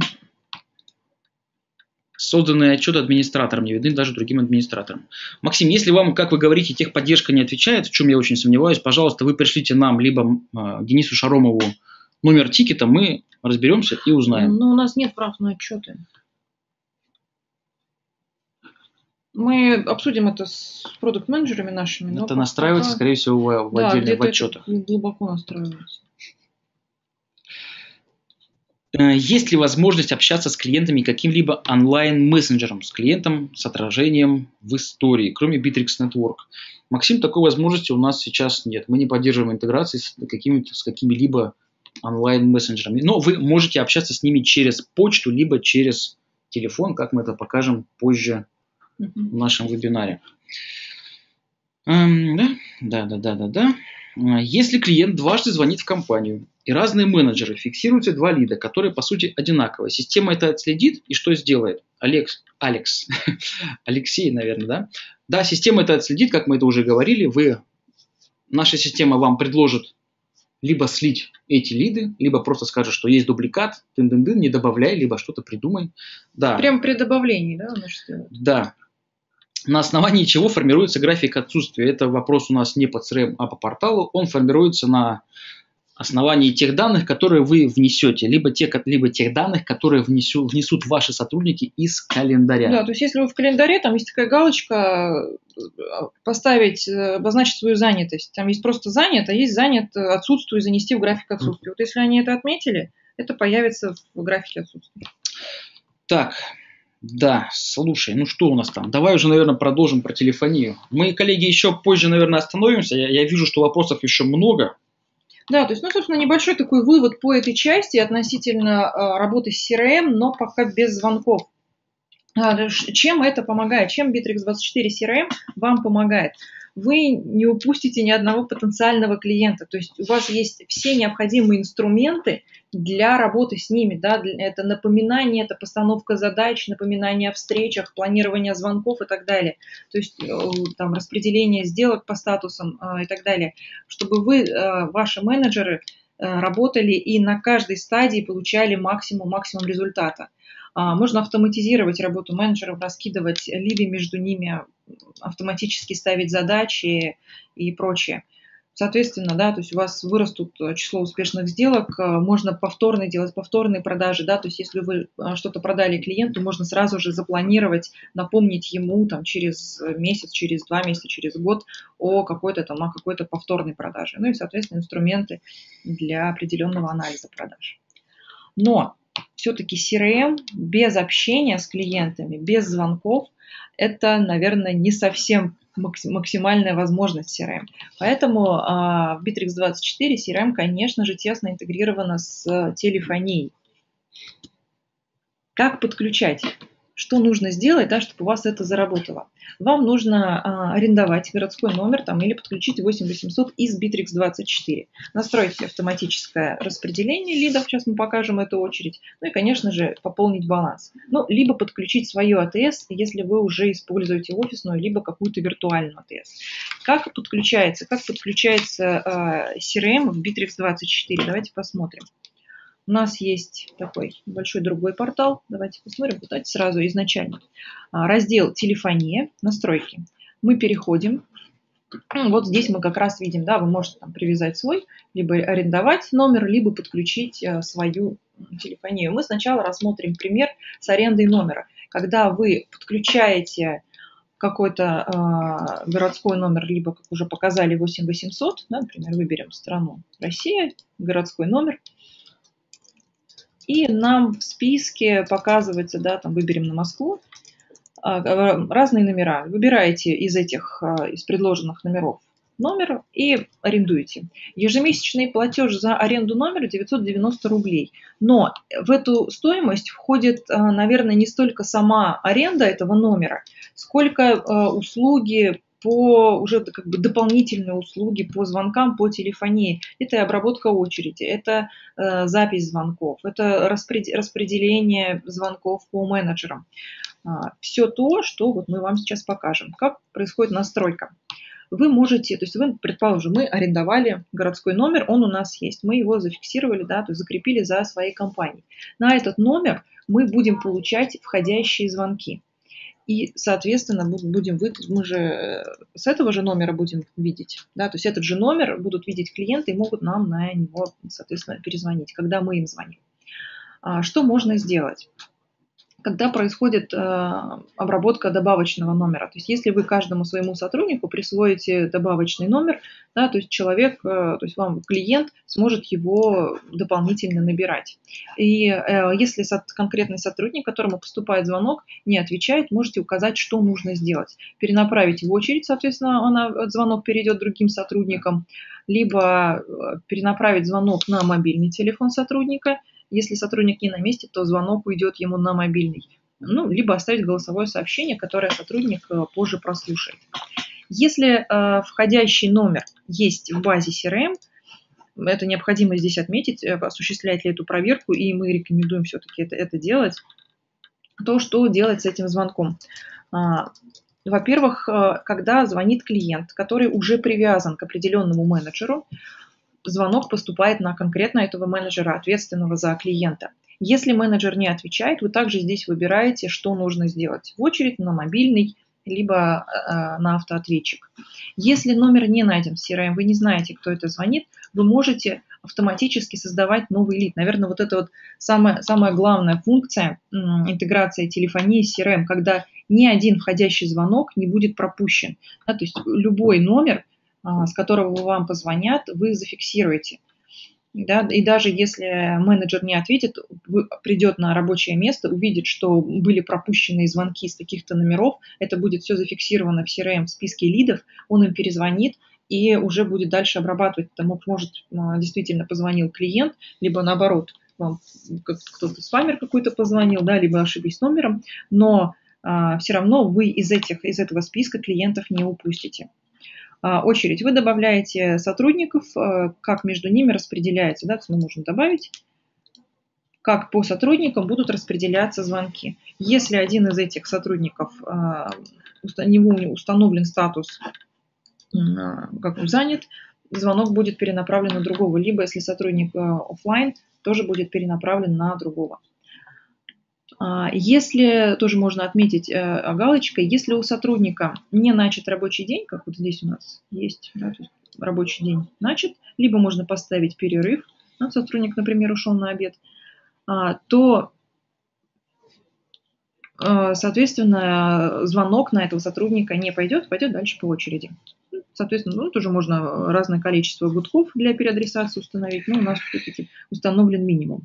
[SPEAKER 1] созданные отчеты администраторам не видны даже другим администраторам. Максим, если вам, как вы говорите, техподдержка не отвечает, в чем я очень сомневаюсь, пожалуйста, вы пришлите нам либо э, Денису Шаромову номер тикета, мы разберемся и узнаем.
[SPEAKER 2] Но ну, у нас нет прав на отчеты. Мы обсудим это с продукт-менеджерами нашими.
[SPEAKER 1] Это настраивается, пока... скорее всего, в, да, отдельных отчетах.
[SPEAKER 2] глубоко настраивается.
[SPEAKER 1] Э, есть ли возможность общаться с клиентами каким-либо онлайн-мессенджером, с клиентом с отражением в истории, кроме Bittrex Network? Максим, такой возможности у нас сейчас нет. Мы не поддерживаем интеграции с, какими с какими-либо онлайн-мессенджерами. Но вы можете общаться с ними через почту, либо через телефон, как мы это покажем позже в нашем вебинаре. Эм, да, да, да, да, да, да. Э, если клиент дважды звонит в компанию, и разные менеджеры, фиксируются два лида, которые по сути одинаковые. Система это отследит и что сделает? Алекс, Алекс, (laughs) Алексей, наверное, да? Да, система это отследит, как мы это уже говорили. Вы, наша система вам предложит либо слить эти лиды, либо просто скажет, что есть дубликат, дын-дын-дын, не добавляй, либо что-то придумай. Да.
[SPEAKER 2] Прям при добавлении, да,
[SPEAKER 1] Да. На основании чего формируется график отсутствия? Это вопрос у нас не по CRM, а по порталу. Он формируется на основании тех данных, которые вы внесете, либо, те, либо тех данных, которые внесу, внесут ваши сотрудники из календаря.
[SPEAKER 2] Да, то есть если вы в календаре, там есть такая галочка поставить, обозначить свою занятость. Там есть просто занят, а есть занят, отсутствую, занести в график отсутствия. Вот если они это отметили, это появится в графике отсутствия.
[SPEAKER 1] Так, да, слушай, ну что у нас там? Давай уже, наверное, продолжим про телефонию. Мы, коллеги, еще позже, наверное, остановимся. Я, я вижу, что вопросов еще много.
[SPEAKER 2] Да, то есть, ну, собственно, небольшой такой вывод по этой части относительно э, работы с CRM, но пока без звонков. А, чем это помогает? Чем Bittrex24 CRM вам помогает? Вы не упустите ни одного потенциального клиента. То есть у вас есть все необходимые инструменты для работы с ними. Да? Это напоминание, это постановка задач, напоминание о встречах, планирование звонков и так далее. То есть э, там, распределение сделок по статусам э, и так далее. Чтобы вы, э, ваши менеджеры, работали и на каждой стадии получали максимум, максимум результата. А, можно автоматизировать работу менеджеров, раскидывать лиды между ними, автоматически ставить задачи и прочее. Соответственно, да, то есть у вас вырастут число успешных сделок, а, можно повторно делать повторные продажи, да, то есть если вы а, что-то продали клиенту, можно сразу же запланировать, напомнить ему там через месяц, через два месяца, через год о какой-то там, о какой-то повторной продаже. Ну и, соответственно, инструменты для определенного анализа продаж. Но все-таки CRM без общения с клиентами, без звонков, это, наверное, не совсем максимальная возможность CRM. Поэтому а, в Bittrex24 CRM, конечно же, тесно интегрирована с телефонией. Как подключать? Что нужно сделать, да, чтобы у вас это заработало? Вам нужно а, арендовать городской номер там, или подключить 8800 из Bittrex24. Настроить автоматическое распределение лидов, сейчас мы покажем эту очередь. Ну и, конечно же, пополнить баланс. Ну, либо подключить свою АТС, если вы уже используете офисную, либо какую-то виртуальную АТС. Как подключается? Как подключается а, CRM в Bittrex24? Давайте посмотрим. У нас есть такой большой другой портал. Давайте посмотрим. Давайте сразу изначально. А, раздел «Телефония», «Настройки». Мы переходим. Ну, вот здесь мы как раз видим, да, вы можете там привязать свой, либо арендовать номер, либо подключить а, свою телефонию. Мы сначала рассмотрим пример с арендой номера. Когда вы подключаете какой-то э, городской номер, либо, как уже показали, 8800, да, например, выберем страну Россия, городской номер, и нам в списке показывается, да, там выберем на Москву, а, разные номера. Выбираете из этих, а, из предложенных номеров номер и арендуете. Ежемесячный платеж за аренду номера 990 рублей. Но в эту стоимость входит, а, наверное, не столько сама аренда этого номера, сколько услуги по уже как бы дополнительные услуги по звонкам, по телефонии. Это обработка очереди, это э, запись звонков, это распред, распределение звонков по менеджерам. Э, все то, что вот мы вам сейчас покажем. Как происходит настройка. Вы можете, то есть вы, предположим, мы арендовали городской номер, он у нас есть, мы его зафиксировали, да, то есть закрепили за своей компанией. На этот номер мы будем получать входящие звонки и, соответственно, будем вы, мы же э, с этого же номера будем видеть, да, то есть этот же номер будут видеть клиенты и могут нам на него, соответственно, перезвонить, когда мы им звоним. А, что можно сделать? Когда происходит э, обработка добавочного номера. То есть если вы каждому своему сотруднику присвоите добавочный номер, да, то есть человек, э, то есть вам клиент сможет его дополнительно набирать. И э, если со, конкретный сотрудник, которому поступает звонок, не отвечает, можете указать, что нужно сделать. Перенаправить в очередь, соответственно, она, звонок перейдет другим сотрудникам, либо э, перенаправить звонок на мобильный телефон сотрудника – если сотрудник не на месте, то звонок уйдет ему на мобильный. Ну, либо оставить голосовое сообщение, которое сотрудник э, позже прослушает. Если э, входящий номер есть в базе CRM, это необходимо здесь отметить, э, осуществлять ли эту проверку, и мы рекомендуем все-таки это, это делать, то что делать с этим звонком? А, во-первых, э, когда звонит клиент, который уже привязан к определенному менеджеру, звонок поступает на конкретно этого менеджера, ответственного за клиента. Если менеджер не отвечает, вы также здесь выбираете, что нужно сделать. В очередь на мобильный, либо э, на автоответчик. Если номер не найден в CRM, вы не знаете, кто это звонит, вы можете автоматически создавать новый лид. Наверное, вот это вот самая, самая главная функция э, интеграции телефонии с CRM, когда ни один входящий звонок не будет пропущен. Да, то есть любой номер с которого вам позвонят, вы зафиксируете. Да, и даже если менеджер не ответит, придет на рабочее место, увидит, что были пропущенные звонки с таких-то номеров, это будет все зафиксировано в CRM в списке лидов, он им перезвонит и уже будет дальше обрабатывать. Там может а, действительно позвонил клиент, либо наоборот, вам кто-то спамер какой-то позвонил, да, либо ошиблись номером, но а, все равно вы из, этих, из этого списка клиентов не упустите. А, очередь. Вы добавляете сотрудников, а, как между ними распределяется, да, мы можем добавить, как по сотрудникам будут распределяться звонки. Если один из этих сотрудников, а, у него установлен статус, как он занят, звонок будет перенаправлен на другого, либо если сотрудник офлайн, тоже будет перенаправлен на другого. А, если, тоже можно отметить э, галочкой, если у сотрудника не начат рабочий день, как вот здесь у нас есть, да, рабочий день начат, либо можно поставить перерыв, ну, сотрудник, например, ушел на обед, а, то, э, соответственно, звонок на этого сотрудника не пойдет, пойдет дальше по очереди. Соответственно, ну, тоже можно разное количество гудков для переадресации установить, но у нас все-таки установлен минимум.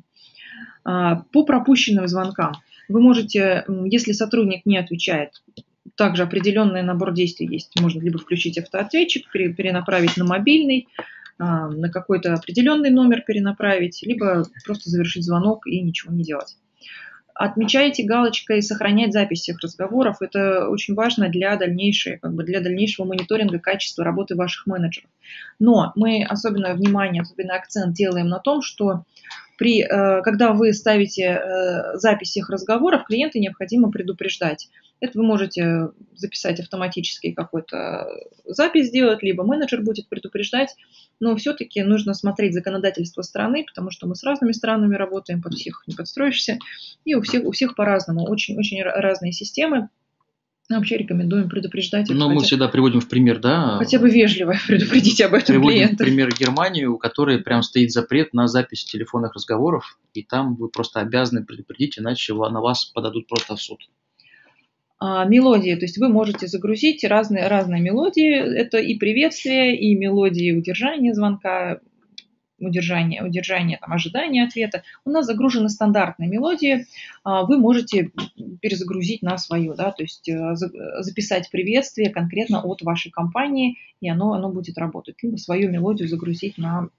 [SPEAKER 2] А, по пропущенным звонкам вы можете, если сотрудник не отвечает, также определенный набор действий есть. Можно либо включить автоответчик, перенаправить на мобильный, а, на какой-то определенный номер перенаправить, либо просто завершить звонок и ничего не делать. Отмечайте галочкой «Сохранять запись всех разговоров». Это очень важно для, дальнейшей, как бы для дальнейшего мониторинга качества работы ваших менеджеров. Но мы особенное внимание, особенный акцент делаем на том, что при, э, когда вы ставите э, запись всех разговоров, клиента необходимо предупреждать. Это вы можете записать автоматически какую-то запись сделать, либо менеджер будет предупреждать, но все-таки нужно смотреть законодательство страны, потому что мы с разными странами работаем, под всех не подстроишься, и у всех, у всех по-разному, очень-очень разные системы, Вообще рекомендуем предупреждать.
[SPEAKER 1] Но мы всегда приводим в пример, да?
[SPEAKER 2] Хотя бы вежливо (laughs) предупредить об этом
[SPEAKER 1] приводим. Приводим в пример Германию, у которой прям стоит запрет на запись телефонных разговоров, и там вы просто обязаны предупредить, иначе на вас подадут просто в суд.
[SPEAKER 2] А, мелодии, то есть вы можете загрузить разные, разные мелодии, это и приветствие, и мелодии удержания звонка, удержания, удержания там, ожидания ответа, у нас загружены стандартные мелодии, а, вы можете перезагрузить на свою, да, то есть э, записать приветствие конкретно от вашей компании, и оно, оно будет работать. Либо свою мелодию загрузить на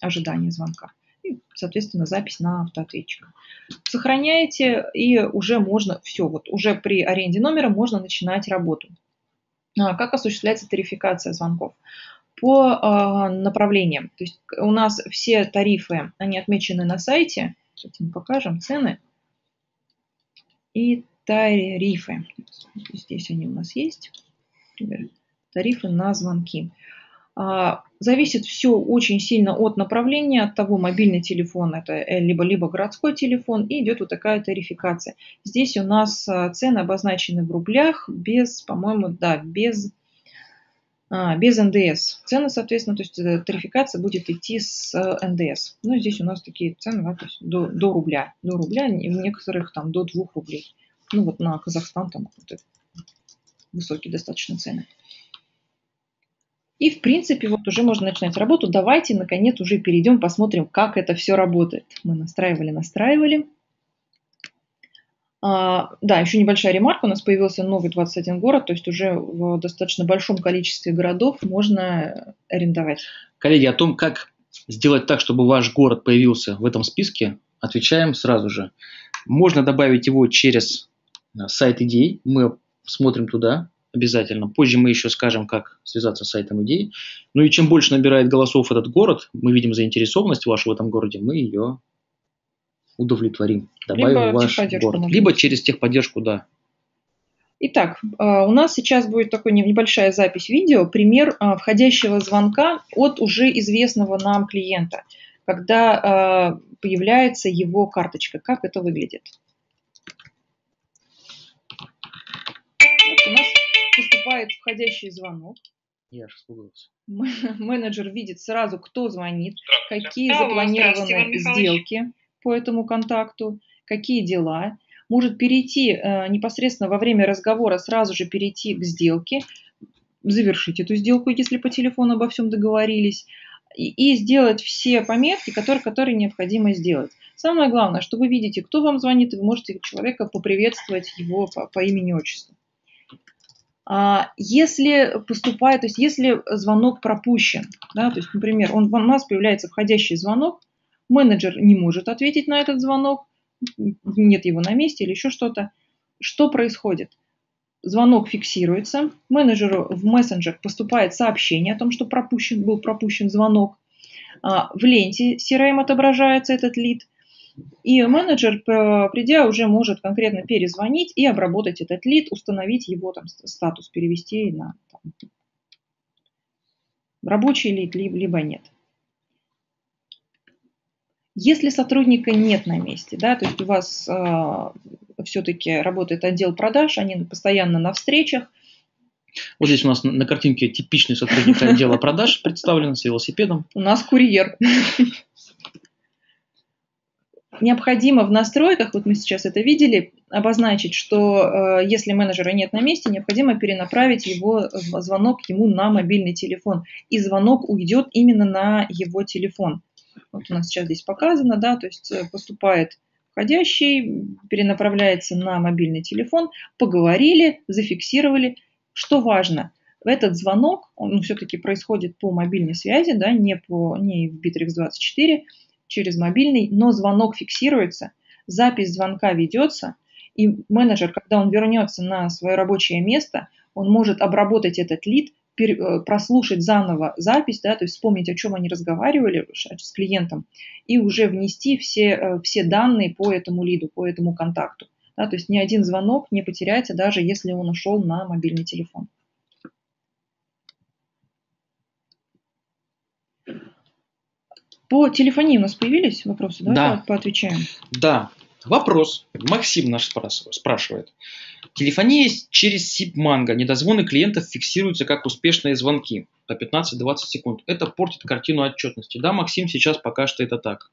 [SPEAKER 2] ожидание звонка. И, соответственно, запись на автоответчик. Сохраняете, и уже можно, все, вот уже при аренде номера можно начинать работу. А, как осуществляется тарификация звонков? По э, направлениям. То есть у нас все тарифы, они отмечены на сайте. Давайте мы покажем цены и тарифы. Здесь они у нас есть. Например, тарифы на звонки. А, зависит все очень сильно от направления, от того, мобильный телефон это либо-либо городской телефон, и идет вот такая тарификация. Здесь у нас цены обозначены в рублях, без, по-моему, да, без а, без НДС. Цены, соответственно, то есть э, тарификация будет идти с э, НДС. Ну, здесь у нас такие цены да, то есть до, до рубля. До рубля, в некоторых там до 2 рублей. Ну, вот на Казахстан там вот, высокие достаточно цены. И, в принципе, вот уже можно начинать работу. Давайте, наконец, уже перейдем, посмотрим, как это все работает. Мы настраивали, настраивали. А, да, еще небольшая ремарка. У нас появился новый 21 город, то есть уже в достаточно большом количестве городов можно арендовать.
[SPEAKER 1] Коллеги, о том, как сделать так, чтобы ваш город появился в этом списке, отвечаем сразу же. Можно добавить его через э, сайт идей. Мы смотрим туда обязательно. Позже мы еще скажем, как связаться с сайтом идей. Ну и чем больше набирает голосов этот город, мы видим заинтересованность вашу в этом городе, мы ее удовлетворим, добавим Либо ваш город. Либо через техподдержку, да.
[SPEAKER 2] Итак, а, у нас сейчас будет такая небольшая запись видео, пример а, входящего звонка от уже известного нам клиента, когда а, появляется его карточка. Как это выглядит? Вот у нас поступает входящий звонок.
[SPEAKER 1] Я аж испугался.
[SPEAKER 2] Менеджер видит сразу, кто звонит, какие запланированы сделки по этому контакту, какие дела, может перейти э, непосредственно во время разговора, сразу же перейти к сделке, завершить эту сделку, если по телефону обо всем договорились, и, и сделать все пометки, которые, которые необходимо сделать. Самое главное, что вы видите, кто вам звонит, и вы можете человека поприветствовать его по, по имени-отчеству. А если поступает, то есть если звонок пропущен, да, то есть, например, он, у нас появляется входящий звонок, менеджер не может ответить на этот звонок, нет его на месте или еще что-то. Что происходит? Звонок фиксируется, менеджеру в мессенджер поступает сообщение о том, что пропущен, был пропущен звонок. А, в ленте CRM отображается этот лид, и менеджер, придя, уже может конкретно перезвонить и обработать этот лид, установить его там, статус, перевести на там, рабочий лид, либо нет. Если сотрудника нет на месте, да, то есть у вас э, а, все-таки работает отдел продаж, они постоянно на встречах.
[SPEAKER 1] Вот здесь у нас на, на картинке типичный сотрудник отдела (laughs) продаж представлен с велосипедом.
[SPEAKER 2] У нас курьер. Необходимо в настройках, вот мы сейчас это видели, обозначить, что э, если менеджера нет на месте, необходимо перенаправить его звонок ему на мобильный телефон. И звонок уйдет именно на его телефон. Вот у нас сейчас здесь показано, да, то есть э, поступает входящий, перенаправляется на мобильный телефон, поговорили, зафиксировали. Что важно, этот звонок, он все-таки происходит по мобильной связи, да, не, по, не в Bittrex24, через мобильный, но звонок фиксируется, запись звонка ведется, и менеджер, когда он вернется на свое рабочее место, он может обработать этот лид, прослушать заново запись, да, то есть вспомнить, о чем они разговаривали с клиентом, и уже внести все, э, все данные по этому лиду, по этому контакту. Да, то есть ни один звонок не потеряется, даже если он ушел на мобильный телефон. По телефонии у нас появились вопросы, да?
[SPEAKER 1] Да.
[SPEAKER 2] Поотвечаем.
[SPEAKER 1] Да. Вопрос. Максим наш спрашивает. Телефония через SIP-манго. Недозвоны клиентов фиксируются как успешные звонки по 15-20 секунд. Это портит картину отчетности. Да, Максим, сейчас пока что это так.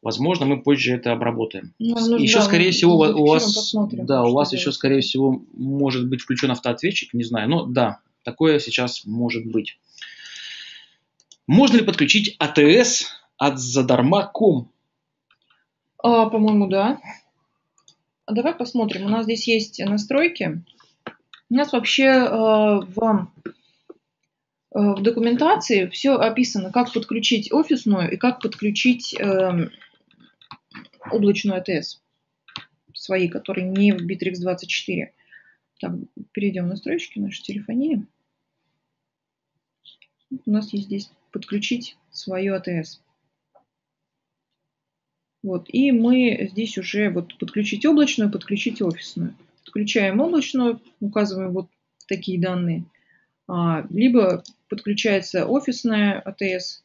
[SPEAKER 1] Возможно, мы позже это обработаем. Ну, еще, да, скорее всего, у вас, да, у вас еще, скорее всего, может быть включен автоответчик, не знаю. Но да, такое сейчас может быть. Можно ли подключить АТС от задарма.ком?
[SPEAKER 2] А, по-моему, да. Давай посмотрим. У нас здесь есть настройки. У нас вообще э, в, э, в документации все описано, как подключить офисную и как подключить э, облачную АТС свои, которые не в Bittrex 24. Так, перейдем в настройки нашей телефонии. У нас есть здесь подключить свою АТС. Вот, и мы здесь уже вот подключить облачную, подключить офисную. Подключаем облачную, указываем вот такие данные. А, либо подключается офисная АТС,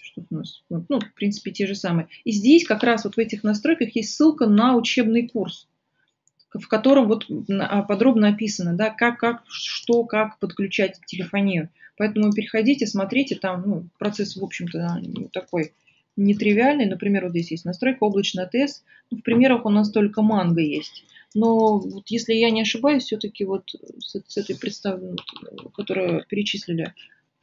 [SPEAKER 2] что у нас, вот, ну, в принципе, те же самые. И здесь как раз вот в этих настройках есть ссылка на учебный курс, в котором вот подробно описано, да, как, как, что, как подключать телефонию. Поэтому переходите, смотрите, там ну, процесс, в общем-то, такой нетривиальный. Например, вот здесь есть настройка облачный АТС. Ну, в примерах у нас только манго есть. Но вот если я не ошибаюсь, все-таки вот с, с этой представленной, которую перечислили,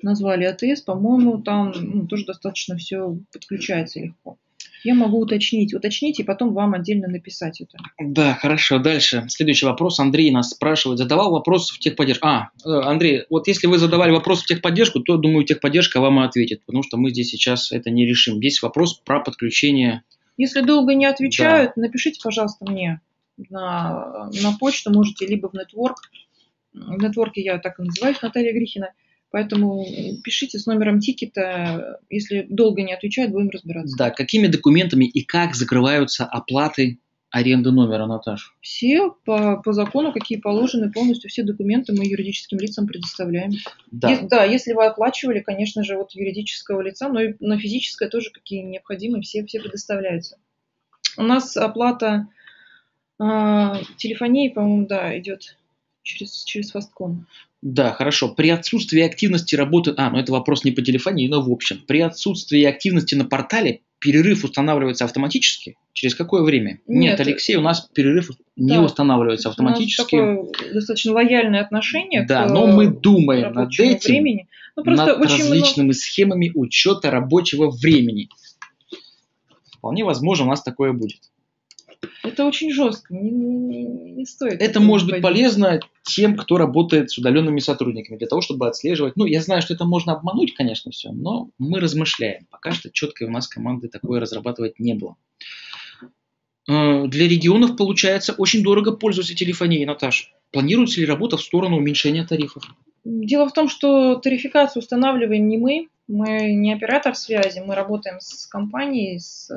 [SPEAKER 2] назвали АТС, по-моему, там ну, тоже достаточно все подключается легко. Я могу уточнить, уточнить и потом вам отдельно написать это.
[SPEAKER 1] Да, хорошо. Дальше. Следующий вопрос. Андрей нас спрашивает. Задавал вопрос в техподдержку. А, э, Андрей, вот если вы задавали вопрос в техподдержку, то, думаю, техподдержка вам и ответит, потому что мы здесь сейчас это не решим. Здесь вопрос про подключение.
[SPEAKER 2] Если долго не отвечают, да. напишите, пожалуйста, мне на, на почту, можете либо в нетворк. В нетворке я так и называюсь, Наталья Грихина – Поэтому пишите с номером тикета, если долго не отвечают, будем разбираться.
[SPEAKER 1] Да, какими документами и как закрываются оплаты аренды номера, Наташ?
[SPEAKER 2] Все по, по закону, какие положены, полностью все документы мы юридическим лицам предоставляем.
[SPEAKER 1] Да.
[SPEAKER 2] Е- да, если вы оплачивали, конечно же, от юридического лица, но и на физическое тоже какие необходимы, все, все предоставляются. У нас оплата э, телефонии, по-моему, да, идет через, через Фастком.
[SPEAKER 1] Да, хорошо. При отсутствии активности работы... А, ну это вопрос не по телефонии, но в общем. При отсутствии активности на портале перерыв устанавливается автоматически? Через какое время? Нет, Нет Алексей, у нас перерыв да. не устанавливается автоматически.
[SPEAKER 2] У нас такое достаточно лояльное отношение
[SPEAKER 1] да, к но мы думаем над этим,
[SPEAKER 2] времени.
[SPEAKER 1] Ну, над различными много... схемами учета рабочего времени. Вполне возможно, у нас такое будет.
[SPEAKER 2] Это очень жестко, не, не, не стоит.
[SPEAKER 1] Это может быть полезно тем, кто работает с удаленными сотрудниками, для того, чтобы отслеживать. Ну, я знаю, что это можно обмануть, конечно, все, но мы размышляем. Пока что четкой у нас команды такое разрабатывать не было. Э, для регионов, получается, очень дорого пользоваться телефонией, Наташ. Планируется ли работа в сторону уменьшения тарифов?
[SPEAKER 2] Дело в том, что тарификацию устанавливаем не мы, мы не оператор связи, мы работаем с компанией, с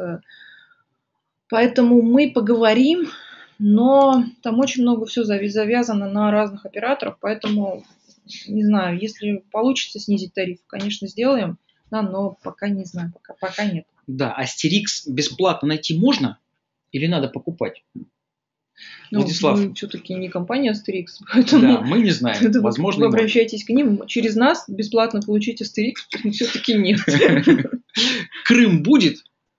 [SPEAKER 2] Поэтому мы поговорим, но там очень много все завязано на разных операторов, поэтому не знаю, если получится снизить тариф, конечно, сделаем, да, но пока не знаю, пока, пока нет.
[SPEAKER 1] Да, Asterisk бесплатно найти можно или надо покупать?
[SPEAKER 2] Ну, Владислав. Мы все-таки не компания Asterisk, (laughs) поэтому...
[SPEAKER 1] Да, мы не знаем, (laughs) это возможно...
[SPEAKER 2] Вы обращаетесь к ним, через нас бесплатно получить Asterisk, (laughs) все-таки нет.
[SPEAKER 1] Крым будет?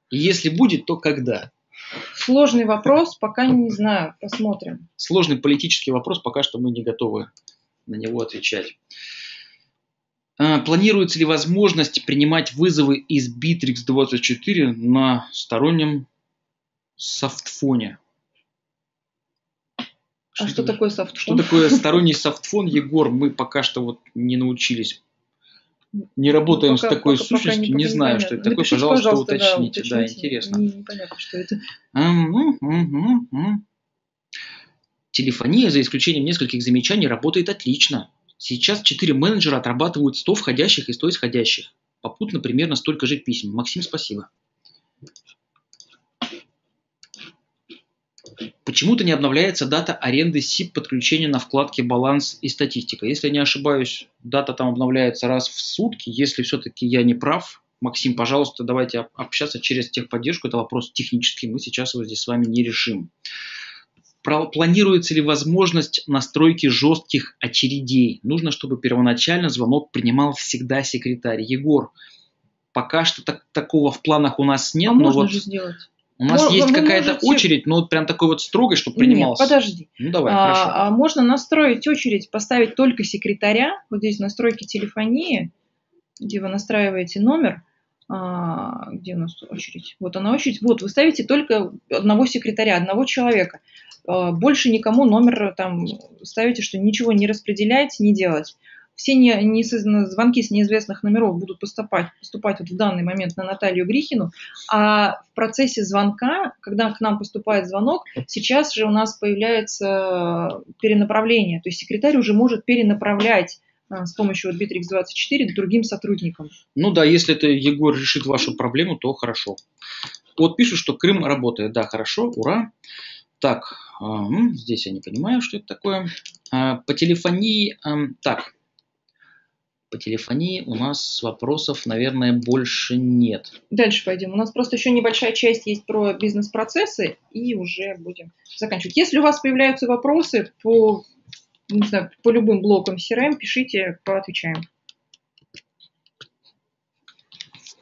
[SPEAKER 1] Если будет, то когда?
[SPEAKER 2] Сложный вопрос, пока не знаю, посмотрим.
[SPEAKER 1] Сложный политический вопрос, пока что мы не готовы на него отвечать. А, планируется ли возможность принимать вызовы из Bittrex 24 на стороннем софтфоне?
[SPEAKER 2] Что а что такое софтфон?
[SPEAKER 1] Что такое сторонний (laughs) софтфон, Егор, мы пока что вот не научились не работаем пока, с такой пока, сущностью, пока не, не знаю, что это такое, Напишите, пожалуйста, пожалуйста, уточните. Да, уточните. да интересно.
[SPEAKER 2] Не, непонятно, что это.
[SPEAKER 1] Телефония, за исключением нескольких замечаний, работает отлично. Сейчас четыре менеджера отрабатывают 100 входящих и 100 исходящих. Попутно примерно столько же писем. Максим, спасибо. Почему-то не обновляется дата аренды SIP подключения на вкладке «Баланс и статистика». Если я не ошибаюсь, дата там обновляется раз в сутки. Если все-таки я не прав, Максим, пожалуйста, давайте общаться через техподдержку. Это вопрос технический, мы сейчас его здесь с вами не решим. Планируется ли возможность настройки жестких очередей? Нужно, чтобы первоначально звонок принимал всегда секретарь. Егор, пока что так, такого в планах у нас нет.
[SPEAKER 2] А но можно
[SPEAKER 1] вот...
[SPEAKER 2] же сделать.
[SPEAKER 1] У нас Мо- есть какая-то можете... очередь, но вот прям такой вот строгой, чтобы принимался.
[SPEAKER 2] Нет, подожди.
[SPEAKER 1] Ну давай, а, хорошо.
[SPEAKER 2] А можно настроить очередь, поставить только секретаря. Вот здесь настройки телефонии, где вы настраиваете номер. А, где у нас очередь? Вот она очередь. Вот вы ставите только одного секретаря, одного человека. А, больше никому номер там ставите, что ничего не распределять, не делать все не, не, звонки с неизвестных номеров будут поступать, поступать вот в данный момент на Наталью Грихину, а в процессе звонка, когда к нам поступает звонок, сейчас же у нас появляется перенаправление, то есть секретарь уже может перенаправлять а, с помощью вот Bittrex24 другим сотрудникам.
[SPEAKER 1] Ну да, если это Егор решит вашу проблему, то хорошо. Вот пишут, что Крым работает. Да, хорошо, ура. Так, здесь я не понимаю, что это такое. А, по телефонии, так, по телефонии у нас вопросов, наверное, больше нет.
[SPEAKER 2] Дальше пойдем. У нас просто еще небольшая часть есть про бизнес-процессы, и уже будем заканчивать. Если у вас появляются вопросы по, не знаю, по любым блокам CRM, пишите, поотвечаем.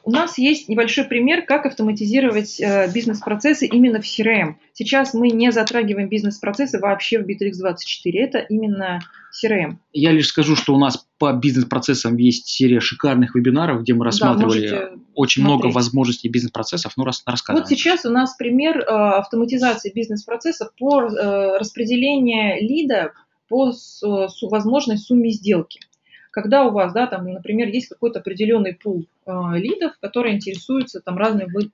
[SPEAKER 2] У нас есть небольшой пример, как автоматизировать э, бизнес-процессы именно в CRM. Сейчас мы не затрагиваем бизнес-процессы вообще в Bittrex24. Это именно CRM.
[SPEAKER 1] Я лишь скажу, что у нас по бизнес-процессам есть серия шикарных вебинаров, где мы рассматривали да, очень смотреть. много возможностей бизнес-процессов. Ну, рас, рассказывай.
[SPEAKER 2] Вот сейчас у нас пример э, автоматизации бизнес-процесса по э, распределению лида по с, с, возможной сумме сделки когда у вас, да, там, например, есть какой-то определенный пул лидов, которые интересуются, там, разные, вы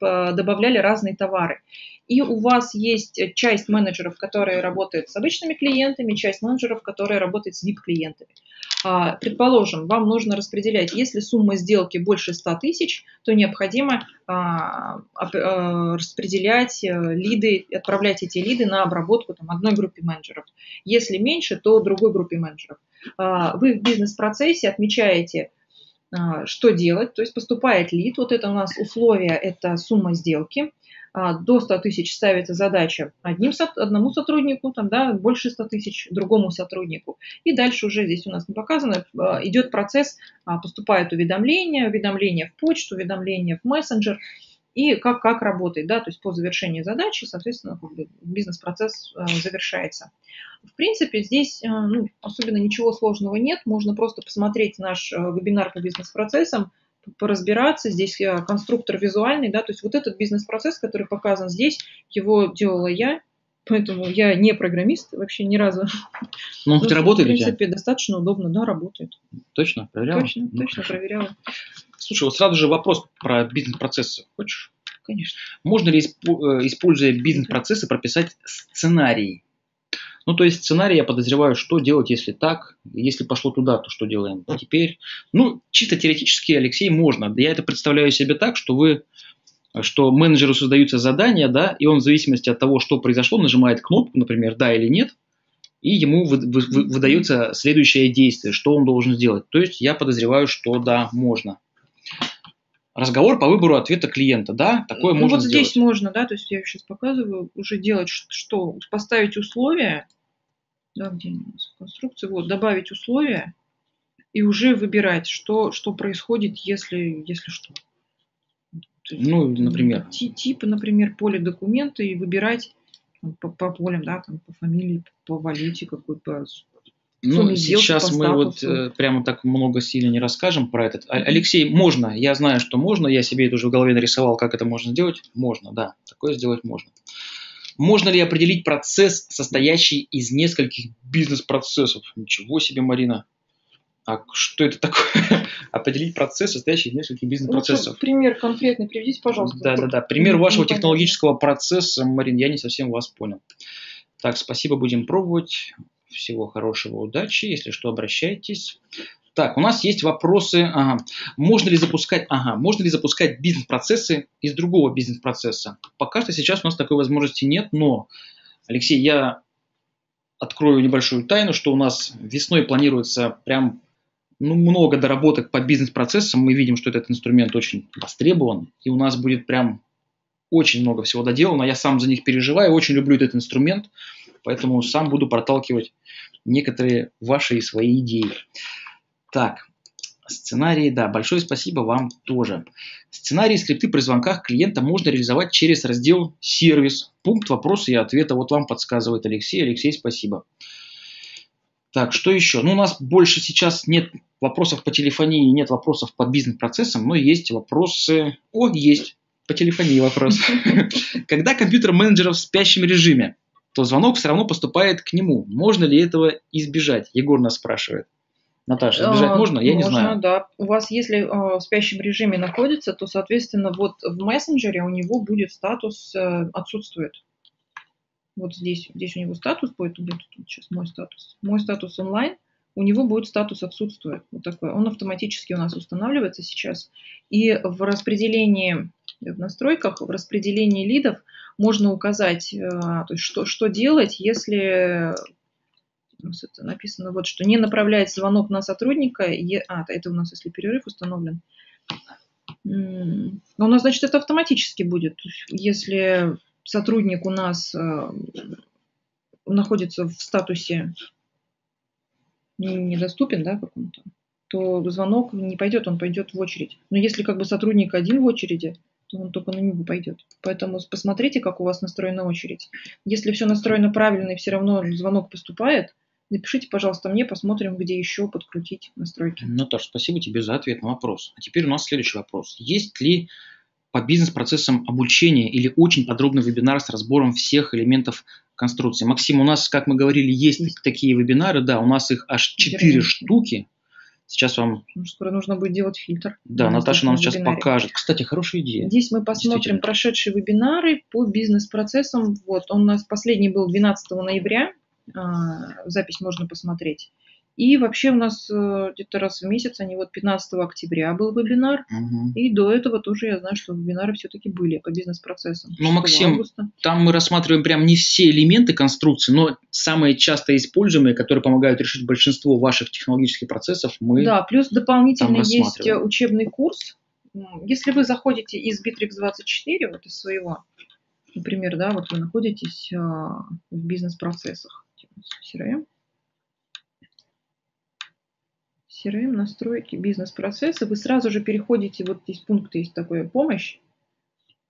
[SPEAKER 2] добавляли разные товары, и у вас есть часть менеджеров, которые работают с обычными клиентами, часть менеджеров, которые работают с VIP-клиентами. А, предположим, вам нужно распределять, если сумма сделки больше 100 тысяч, то необходимо а, а, распределять э, лиды, отправлять эти лиды на обработку там, одной группе менеджеров. Если меньше, то другой группе менеджеров. А, вы в бизнес-процессе отмечаете, что делать, то есть поступает лид, вот это у нас условие, это сумма сделки, а, до 100 тысяч ставится задача одним, одному сотруднику, там, да, больше 100 тысяч другому сотруднику. И дальше уже здесь у нас не показано, идет процесс, поступает уведомление, уведомление в почту, уведомление в мессенджер, и как, как работает, да, то есть по завершении задачи, соответственно, бизнес-процесс э, завершается. В принципе, здесь э, ну, особенно ничего сложного нет, можно просто посмотреть наш э, вебинар по бизнес-процессам, поразбираться, здесь конструктор визуальный, да, то есть вот этот бизнес-процесс, который показан здесь, его делала я, Поэтому я не программист вообще ни разу.
[SPEAKER 1] Ну, (laughs) он хоть работает
[SPEAKER 2] В принципе, достаточно удобно, да, работает.
[SPEAKER 1] Точно? Проверяла?
[SPEAKER 2] Точно, ну, точно проверяла.
[SPEAKER 1] Слушай, вот сразу же вопрос про бизнес-процессы. Хочешь?
[SPEAKER 2] Конечно.
[SPEAKER 1] Можно ли, э, используя бизнес-процессы, прописать сценарий? Ну, то есть сценарий, я подозреваю, что делать, если так, если пошло туда, то что делаем теперь. Ну, чисто теоретически, Алексей, можно. Я это представляю себе так, что вы что менеджеру создаются задания, да, и он в зависимости от того, что произошло, нажимает кнопку, например, да или нет, и ему вы, вы, вы, выдается следующее действие, что он должен сделать. То есть я подозреваю, что да, можно разговор по выбору ответа клиента, да, такое ну, можно
[SPEAKER 2] вот сделать. здесь можно, да, то есть я сейчас показываю, уже делать что, поставить условия, да, где у нас конструкция, вот, добавить условия и уже выбирать, что, что происходит, если, если что.
[SPEAKER 1] Ну, например.
[SPEAKER 2] Типы, например, поле документа и выбирать по, по полям, да, там, по фамилии, по валюте какой, по
[SPEAKER 1] ну, сейчас мы вот э, прямо так много сильно не расскажем про этот. Mm-hmm. Алексей, можно, я знаю, что можно, я себе это уже в голове нарисовал, как это можно сделать. Можно, да, такое сделать можно. Можно ли определить процесс, состоящий из нескольких бизнес-процессов? Ничего себе, Марина. А что это такое? (laughs) Определить процесс, состоящий из нескольких бизнес-процессов.
[SPEAKER 2] Лучше пример конкретный приведите, пожалуйста.
[SPEAKER 1] Да, да, да. Пример вашего технологического процесса, Марин, я не совсем вас понял. Так, спасибо, будем пробовать. Всего хорошего, удачи. Если что, обращайтесь. Так, у нас есть вопросы. Ага. Можно ли запускать, ага, можно ли запускать бизнес-процессы из другого бизнес-процесса? Пока что сейчас у нас такой возможности нет, но, Алексей, я открою небольшую тайну, что у нас весной планируется прям ну, много доработок по бизнес-процессам. Мы видим, что этот инструмент очень востребован, и у нас будет прям очень много всего доделано. Я сам за них переживаю, очень люблю этот инструмент. Поэтому сам буду проталкивать некоторые ваши и свои идеи. Так, сценарии, да, большое спасибо вам тоже. Сценарии скрипты при звонках клиента можно реализовать через раздел «Сервис». Пункт вопроса и ответа. Вот вам подсказывает Алексей. Алексей, спасибо. Так, что еще? Ну, у нас больше сейчас нет вопросов по телефонии, нет вопросов по бизнес-процессам, но есть вопросы... О, есть. По телефонии вопрос. (laughs) Когда компьютер менеджера в спящем режиме? То звонок все равно поступает к нему. Можно ли этого избежать? Егор нас спрашивает. Наташа, избежать а, можно? Я
[SPEAKER 2] можно,
[SPEAKER 1] не знаю.
[SPEAKER 2] да. У вас, если э, в спящем режиме находится, то, соответственно, вот в мессенджере у него будет статус э, отсутствует. Вот здесь, здесь у него статус будет, будет тут сейчас мой статус. Мой статус онлайн, у него будет статус отсутствует. Вот такой. Он автоматически у нас устанавливается сейчас. И в распределении, в настройках, в распределении лидов можно указать, э, то есть что, что делать, если это написано вот, что не направляет звонок на сотрудника, а, это у нас если перерыв установлен. Но у нас, значит, это автоматически будет. Если сотрудник у нас э, находится в статусе недоступен, да, какому-то, то звонок не пойдет, он пойдет в очередь. Но если как бы сотрудник один в очереди, то он только на него пойдет. Поэтому посмотрите, как у вас настроена очередь. Если все настроено правильно и все равно звонок поступает, напишите, пожалуйста, мне, посмотрим, где еще подкрутить настройки.
[SPEAKER 1] Наташа, спасибо тебе за ответ на вопрос. А теперь у нас следующий вопрос. Есть ли по бизнес-процессам обучения или очень подробный вебинар с разбором всех элементов конструкции? Максим, у нас, как мы говорили, есть, есть. такие вебинары, да, у нас их аж 4 штуки. Сейчас вам...
[SPEAKER 2] Скоро нужно будет делать фильтр.
[SPEAKER 1] Да, Наташа нам сейчас покажет. Кстати, хорошая идея.
[SPEAKER 2] Здесь мы посмотрим прошедшие вебинары по бизнес-процессам. Вот, он у нас последний был 12 ноября. А, запись можно посмотреть. И вообще у нас э, где-то раз в месяц, они вот 15 октября был вебинар, угу. и до этого тоже я знаю, что вебинары все-таки были по бизнес-процессам.
[SPEAKER 1] Ну, Максим, августа. там мы рассматриваем прям не все элементы конструкции, но самые часто используемые, которые помогают решить большинство ваших технологических процессов, мы
[SPEAKER 2] Да, плюс дополнительно есть учебный курс. Если вы заходите из Bittrex24, вот из своего, например, да, вот вы находитесь а, в бизнес-процессах, CRM, CRM, настройки, бизнес-процессы, вы сразу же переходите, вот здесь пункт есть такой, помощь,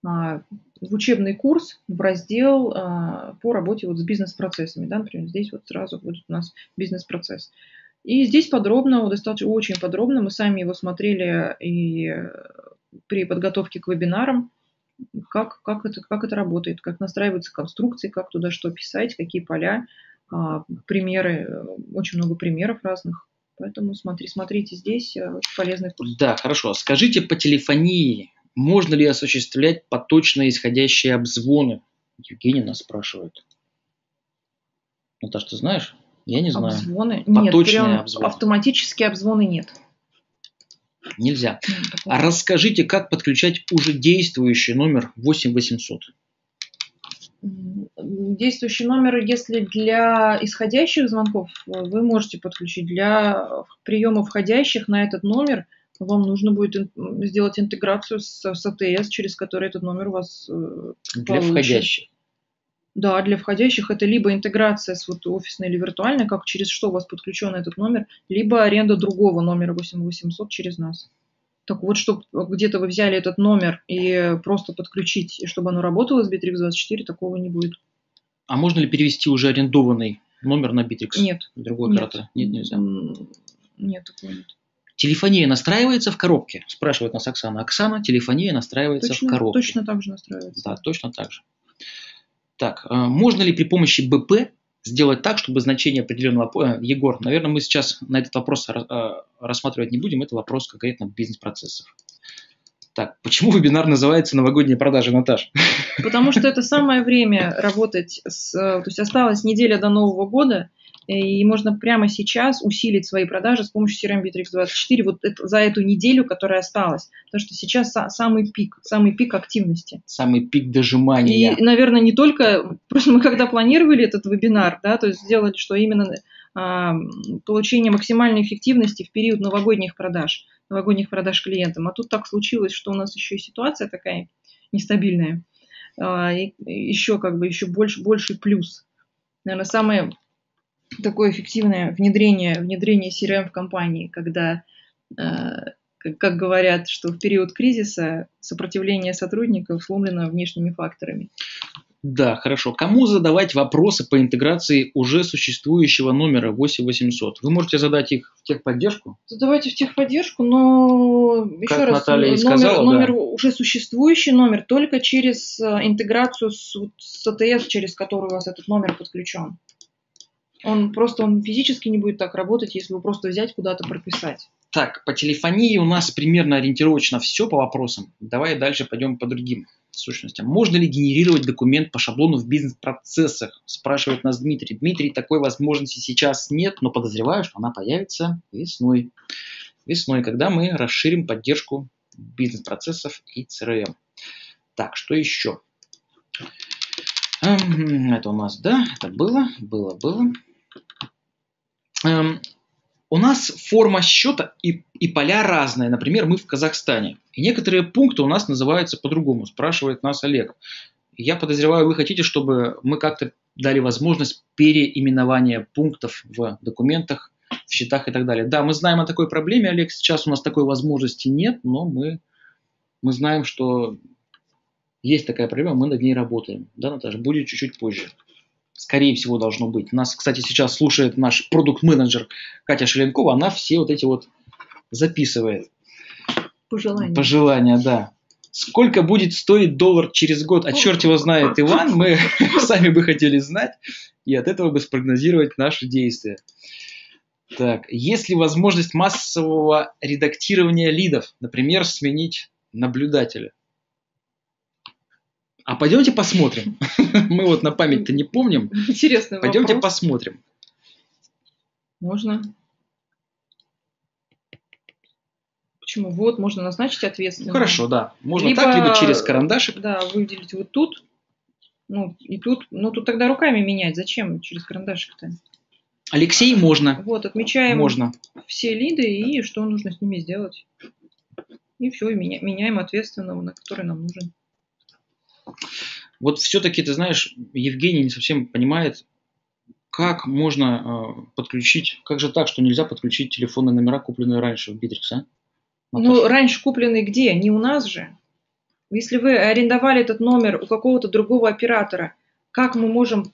[SPEAKER 2] а, в учебный курс, в раздел а, по работе вот с бизнес-процессами. Да, например, здесь вот сразу будет у нас бизнес-процесс. И здесь подробно, достаточно очень подробно, мы сами его смотрели и при подготовке к вебинарам, как, как, это, как это работает, как настраиваются конструкции, как туда что писать, какие поля, а, примеры, очень много примеров разных. Поэтому смотри, смотрите здесь, э, очень полезный курс.
[SPEAKER 1] Да, хорошо. Скажите по телефонии, можно ли осуществлять поточные исходящие обзвоны? Евгений нас спрашивает. Наташа, ты знаешь? Я не знаю.
[SPEAKER 2] Обзвоны? Поточные нет, обзвоны. автоматические обзвоны нет.
[SPEAKER 1] Нельзя. А расскажите, как подключать уже действующий номер 8800?
[SPEAKER 2] Действующий номер, если для исходящих звонков, вы можете подключить. Для приема входящих на этот номер вам нужно будет сделать интеграцию с, с АТС, через который этот номер у вас
[SPEAKER 1] э, Для входящих?
[SPEAKER 2] Да, для входящих это либо интеграция с вот офисной или виртуальной, как через что у вас подключен этот номер, либо аренда другого номера 8800 через нас. Так вот, чтобы где-то вы взяли этот номер и просто подключить, и чтобы оно работало с Bittrex24, такого не будет.
[SPEAKER 1] А можно ли перевести уже арендованный номер на Bittrex?
[SPEAKER 2] Нет.
[SPEAKER 1] Другой нет. оператор? Нет, нельзя.
[SPEAKER 2] Нет, такого нет.
[SPEAKER 1] Телефония настраивается в коробке? Спрашивает нас Оксана. Оксана, телефония настраивается
[SPEAKER 2] точно,
[SPEAKER 1] в коробке.
[SPEAKER 2] Точно так же настраивается.
[SPEAKER 1] Да, точно так же. Так, а можно ли при помощи БП сделать так, чтобы значение определенного... Э, Егор, наверное, мы сейчас на этот вопрос э, рассматривать не будем. Это вопрос конкретно бизнес-процессов. Так, почему вебинар называется «Новогодние продажи», Наташ?
[SPEAKER 2] Потому что это самое время работать с... То есть осталась неделя до Нового года, и можно прямо сейчас усилить свои продажи с помощью CRM Bittrex 24 вот это, за эту неделю, которая осталась. Потому что сейчас самый пик, самый пик активности.
[SPEAKER 1] Самый пик дожимания.
[SPEAKER 2] И, наверное, не только... Просто мы когда планировали этот вебинар, да, то есть сделали, что именно а, получение максимальной эффективности в период новогодних продаж, новогодних продаж клиентам. А тут так случилось, что у нас еще и ситуация такая нестабильная. А, и еще как бы еще больше, больше плюс. Наверное, самое такое эффективное внедрение, внедрение CRM в компании, когда, э, как говорят, что в период кризиса сопротивление сотрудников сломлено внешними факторами.
[SPEAKER 1] Да, хорошо. Кому задавать вопросы по интеграции уже существующего номера 8800? Вы можете задать их в техподдержку?
[SPEAKER 2] Задавайте в техподдержку, но еще как раз, Наталья номер, сказала, номер да. уже существующий номер только через э, интеграцию с, с АТС, через который у вас этот номер подключен. Он просто он физически не будет так работать, если вы просто взять куда-то прописать.
[SPEAKER 1] Так, по телефонии у нас примерно ориентировочно все по вопросам. Давай дальше пойдем по другим сущностям. Можно ли генерировать документ по шаблону в бизнес-процессах? Спрашивает нас Дмитрий. Дмитрий, такой возможности сейчас нет, но подозреваю, что она появится весной. Весной, когда мы расширим поддержку бизнес-процессов и CRM. Так, что еще? Это у нас, да, это было, было, было. У нас форма счета и, и поля разные. Например, мы в Казахстане. И некоторые пункты у нас называются по-другому, спрашивает нас Олег. Я подозреваю, вы хотите, чтобы мы как-то дали возможность переименования пунктов в документах, в счетах и так далее. Да, мы знаем о такой проблеме, Олег, сейчас у нас такой возможности нет, но мы, мы знаем, что есть такая проблема, мы над ней работаем. Да, Наташа, будет чуть-чуть позже. Скорее всего, должно быть. Нас, кстати, сейчас слушает наш продукт-менеджер Катя Шеленкова, она все вот эти вот записывает.
[SPEAKER 2] Пожелания.
[SPEAKER 1] Пожелания, да. Сколько будет стоить доллар через год? А черт его знает, Иван, мы (laughs) сами бы хотели знать и от этого бы спрогнозировать наши действия. Так, есть ли возможность массового редактирования лидов? Например, сменить наблюдателя? А пойдемте посмотрим. (laughs) Мы вот на память-то не помним.
[SPEAKER 2] Интересный
[SPEAKER 1] Пойдемте
[SPEAKER 2] вопрос.
[SPEAKER 1] посмотрим.
[SPEAKER 2] Можно. Почему? Вот, можно назначить
[SPEAKER 1] Ну,
[SPEAKER 2] ответственного.
[SPEAKER 1] хорошо, да. Можно
[SPEAKER 2] Либо-
[SPEAKER 1] так, либо через карандашик.
[SPEAKER 2] Да, выделить вот тут. Ну, и тут. Ну, тут тогда руками менять. Зачем через карандашик-то?
[SPEAKER 1] Алексей можно.
[SPEAKER 2] Вот, отмечаем
[SPEAKER 1] Можно.
[SPEAKER 2] все лиды и что нужно с ними сделать. И все, и меня- меняем ответственного, на который нам нужен.
[SPEAKER 1] Вот все-таки, ты знаешь, Евгений не совсем понимает, как можно э, подключить, как же так, что нельзя подключить телефонные номера, купленные раньше в Битрикс, а?
[SPEAKER 2] Ну, раньше купленный где? Не у нас же. Если вы арендовали этот номер у какого-то другого оператора, как мы можем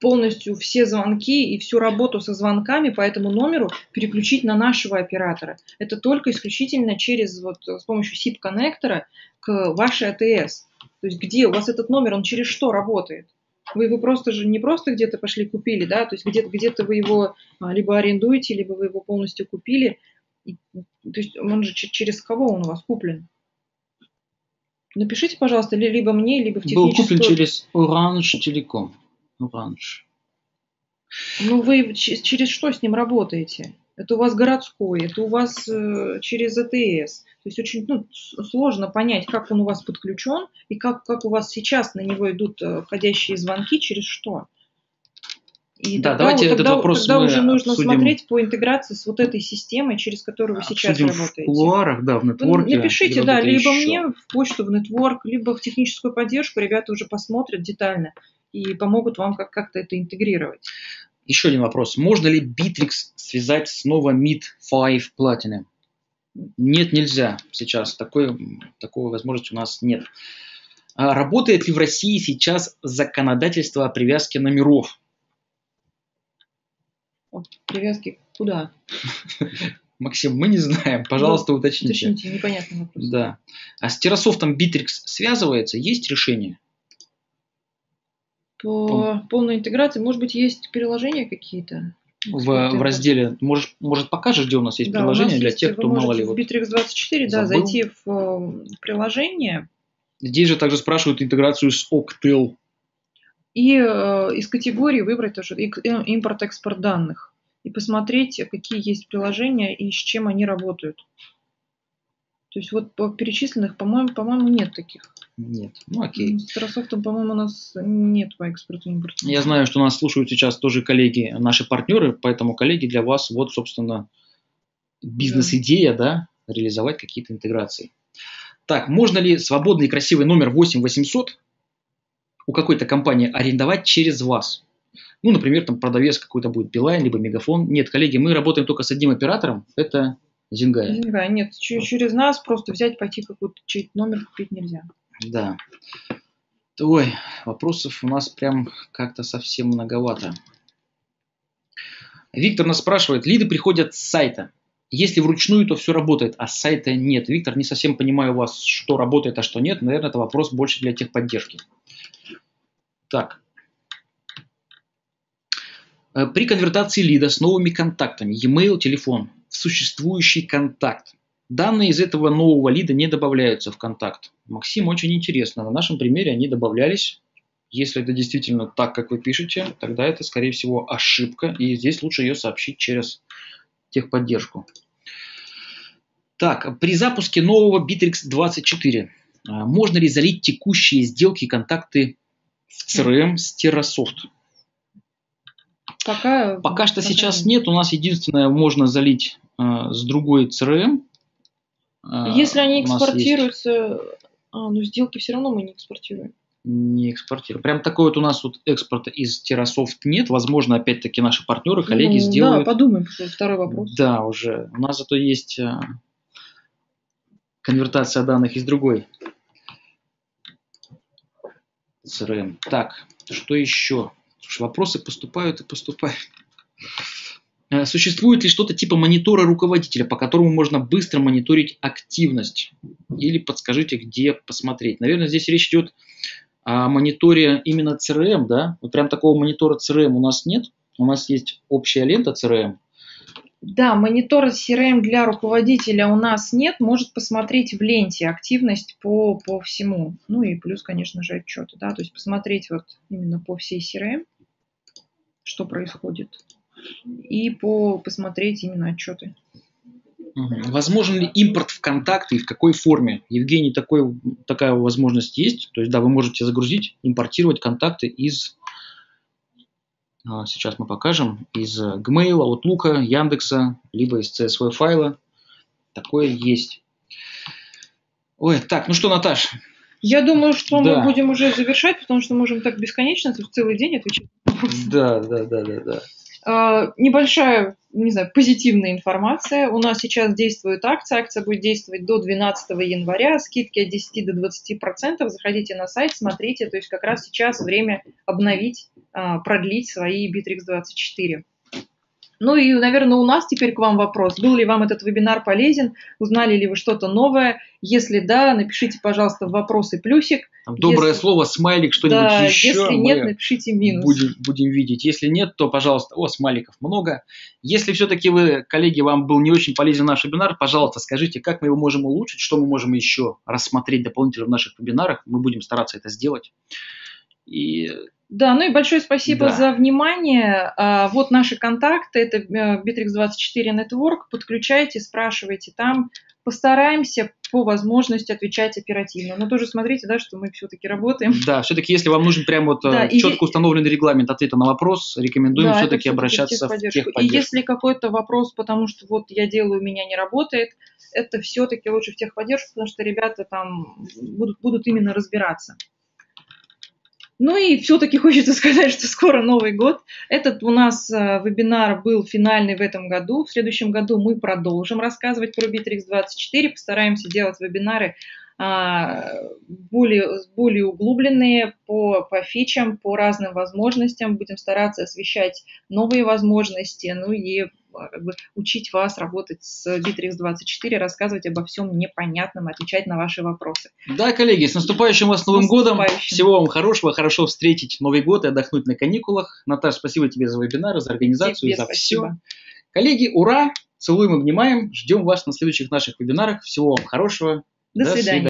[SPEAKER 2] полностью все звонки и всю работу со звонками по этому номеру переключить на нашего оператора? Это только исключительно через вот э, с помощью SIP-коннектора к вашей АТС. То есть где у вас этот номер, он через что работает? Вы его просто же не просто где-то пошли купили, да, то есть где-то где вы его а, либо арендуете, либо вы его полностью купили. И, то есть он же че- через кого он у вас куплен? Напишите, пожалуйста, ли- либо мне, либо в
[SPEAKER 1] Был
[SPEAKER 2] техническую...
[SPEAKER 1] куплен через Orange Telecom. Orange.
[SPEAKER 2] Ну вы че- через что с ним работаете? Это у вас городской, это у вас э, через АТС. То есть очень ну, сложно понять, как он у вас подключен и как, как у вас сейчас на него идут э, входящие звонки, через что. И
[SPEAKER 1] Да,
[SPEAKER 2] тогда,
[SPEAKER 1] давайте
[SPEAKER 2] вот-
[SPEAKER 1] этот
[SPEAKER 2] тогда-
[SPEAKER 1] вопрос
[SPEAKER 2] тогда
[SPEAKER 1] мы
[SPEAKER 2] уже нужно
[SPEAKER 1] обсудим.
[SPEAKER 2] смотреть по интеграции с вот этой системой, через которую вы сейчас
[SPEAKER 1] Обсудим в
[SPEAKER 2] работаете.
[SPEAKER 1] кулуарах, да, в
[SPEAKER 2] Вы
[SPEAKER 1] нетворке.
[SPEAKER 2] Напишите,
[SPEAKER 1] или
[SPEAKER 2] да, либо
[SPEAKER 1] еще.
[SPEAKER 2] мне в почту, в нетворк, либо в техническую поддержку. Ребята уже посмотрят детально и помогут вам как- как-то это интегрировать.
[SPEAKER 1] Еще один вопрос. Можно ли Bittrex связать с Nova Mid 5 Platinum? Нет, нельзя сейчас. Такой, такой возможности у нас нет. А работает ли в России сейчас законодательство о привязке номеров?
[SPEAKER 2] Привязки куда? (laughs)
[SPEAKER 1] Максим, мы не знаем. Пожалуйста, уточните.
[SPEAKER 2] Уточните, непонятный вопрос.
[SPEAKER 1] Да. А с Террасофтом Bittrex связывается? Есть решение?
[SPEAKER 2] По полной интеграции, может быть, есть приложения какие-то?
[SPEAKER 1] В, в разделе, может, может покажешь, где у нас есть
[SPEAKER 2] Да, у нас
[SPEAKER 1] приложение для
[SPEAKER 2] есть,
[SPEAKER 1] тех, кто мало ли вот
[SPEAKER 2] Bittrex24, да,
[SPEAKER 1] забыл.
[SPEAKER 2] зайти в э, приложение
[SPEAKER 1] Здесь же также спрашивают интеграцию с Octel.
[SPEAKER 2] и э, из категории выбрать тоже э, импорт-экспорт данных и посмотреть, какие есть приложения и с чем они работают. То есть вот перечисленных, по-моему, по-моему, нет таких.
[SPEAKER 1] Нет. Ну окей.
[SPEAKER 2] С Terrasoft, по-моему, у нас нет по экспорту импорту.
[SPEAKER 1] Я знаю, что нас слушают сейчас тоже коллеги, наши партнеры, поэтому, коллеги, для вас вот, собственно, бизнес-идея, да, реализовать какие-то интеграции. Так, можно ли свободный красивый номер 8800 у какой-то компании арендовать через вас? Ну, например, там продавец какой-то будет Билайн, либо Мегафон. Нет, коллеги, мы работаем только с одним оператором, это Зингая.
[SPEAKER 2] Деньга нет, через нас просто взять, пойти какой-то чей-то номер купить нельзя.
[SPEAKER 1] Да. Ой, вопросов у нас прям как-то совсем многовато. Виктор нас спрашивает, лиды приходят с сайта. Если вручную, то все работает, а с сайта нет. Виктор, не совсем понимаю вас, что работает, а что нет. Наверное, это вопрос больше для техподдержки. Так. Э, При конвертации лида с новыми контактами, e-mail, телефон, в существующий контакт, данные из этого нового лида не добавляются в контакт. Максим, очень интересно. На нашем примере они добавлялись. Если это действительно так, как вы пишете, тогда это, скорее всего, ошибка. И здесь лучше ее сообщить через техподдержку. Так, при запуске нового Bittrex 24 а, можно ли залить текущие сделки и контакты в CRM с Terrasoft?
[SPEAKER 2] Пока,
[SPEAKER 1] Пока что сейчас нет. У нас единственное, можно залить э, с другой CRM. Э,
[SPEAKER 2] Если они
[SPEAKER 1] нас есть-
[SPEAKER 2] экспортируются, а, ну сделки все равно мы не экспортируем.
[SPEAKER 1] Не экспортируем. Прям такой вот у нас вот экспорта из Terrasoft нет. Возможно, опять-таки наши партнеры, коллеги
[SPEAKER 2] Ну,
[SPEAKER 1] сделают.
[SPEAKER 2] Да, подумаем, что второй вопрос.
[SPEAKER 1] Да, уже. У нас зато есть э, конвертация данных из другой CRM. Так, что еще? Слушай, вопросы поступают и поступают. Э, Существует ли что-то типа монитора руководителя, по которому можно быстро мониторить активность? Или подскажите, где посмотреть? Наверное, здесь речь идет о мониторе именно CRM, да? Вот прям такого монитора CRM у нас нет. У нас есть общая лента CRM,
[SPEAKER 2] Да, монитора CRM для руководителя у нас нет, может посмотреть в ленте активность по, по всему. Ну и плюс, конечно же, отчеты, да, то есть посмотреть вот именно по всей CRM, что происходит, и по, посмотреть именно отчеты.
[SPEAKER 1] Возможен ли импорт в контакты и в какой форме? Евгений, такой, такая возможность есть. То есть, да, вы можете загрузить, импортировать контакты из, а, сейчас мы покажем, из Gmail, Outlook, Яндекса, либо из CSV файла. Такое есть. Ой, так, ну что, Наташ,
[SPEAKER 2] Я думаю, что
[SPEAKER 1] Да.
[SPEAKER 2] мы будем уже завершать, потому что можем так бесконечно целый день отвечать.
[SPEAKER 1] да, да, да, да, да.
[SPEAKER 2] А, Небольшая, не знаю, позитивная информация. У нас сейчас действует акция. Акция будет действовать до 12 января. Скидки от 10 до 20 процентов. Заходите на сайт, смотрите. То есть как раз сейчас время обновить, а, продлить свои Bittrex 24. Ну и, наверное, у нас теперь к вам вопрос. Был ли вам этот вебинар полезен? Узнали ли вы что-то новое? Если да, напишите, пожалуйста, в вопросы плюсик.
[SPEAKER 1] Там доброе
[SPEAKER 2] Если-
[SPEAKER 1] слово, смайлик, что-нибудь
[SPEAKER 2] да,
[SPEAKER 1] еще.
[SPEAKER 2] если нет, напишите минус.
[SPEAKER 1] Будем, будем видеть. Если нет, то, пожалуйста, о, смайликов много. Если все-таки вы, коллеги, вам был не очень полезен наш вебинар, пожалуйста, скажите, как мы его можем улучшить, что мы можем еще рассмотреть дополнительно в наших вебинарах. Мы будем стараться это сделать. И
[SPEAKER 2] Да, ну и большое спасибо
[SPEAKER 1] Да.
[SPEAKER 2] за внимание. А, Вот наши контакты, это э, Bittrex24 Network. Подключайте, спрашивайте там. Постараемся по возможности отвечать оперативно. Но тоже смотрите, да, что мы все-таки работаем.
[SPEAKER 1] да, все-таки, если вам нужен прям вот
[SPEAKER 2] Да,
[SPEAKER 1] э,
[SPEAKER 2] и-
[SPEAKER 1] четко установленный регламент ответа на вопрос, рекомендуем
[SPEAKER 2] Да,
[SPEAKER 1] все-таки обращаться в
[SPEAKER 2] техподдержку. И
[SPEAKER 1] техподдержку.
[SPEAKER 2] если какой-то вопрос, потому что вот я делаю, у меня не работает, это все-таки лучше в техподдержку, потому что ребята там будут, будут именно разбираться. Ну и все-таки хочется (laughs) сказать, что скоро Новый год. Этот у нас э, вебинар был финальный в этом году. В следующем году мы продолжим рассказывать про Bittrex24. Постараемся делать вебинары а, более, более углубленные по, по фичам, по разным возможностям. Будем стараться освещать новые возможности, ну и как бы, учить вас работать с Bittrex24, рассказывать обо всем непонятном, отвечать на ваши вопросы.
[SPEAKER 1] Да, коллеги, с наступающим вас Новым годом. Всего вам хорошего, хорошо встретить Новый год и отдохнуть на каникулах. Наташа, спасибо тебе за вебинары, за организацию,
[SPEAKER 2] Тебе
[SPEAKER 1] за все.
[SPEAKER 2] спасибо.
[SPEAKER 1] Коллеги, ура! Целуем, обнимаем. Ждем вас на следующих наших вебинарах. Всего вам хорошего.
[SPEAKER 2] До свидания.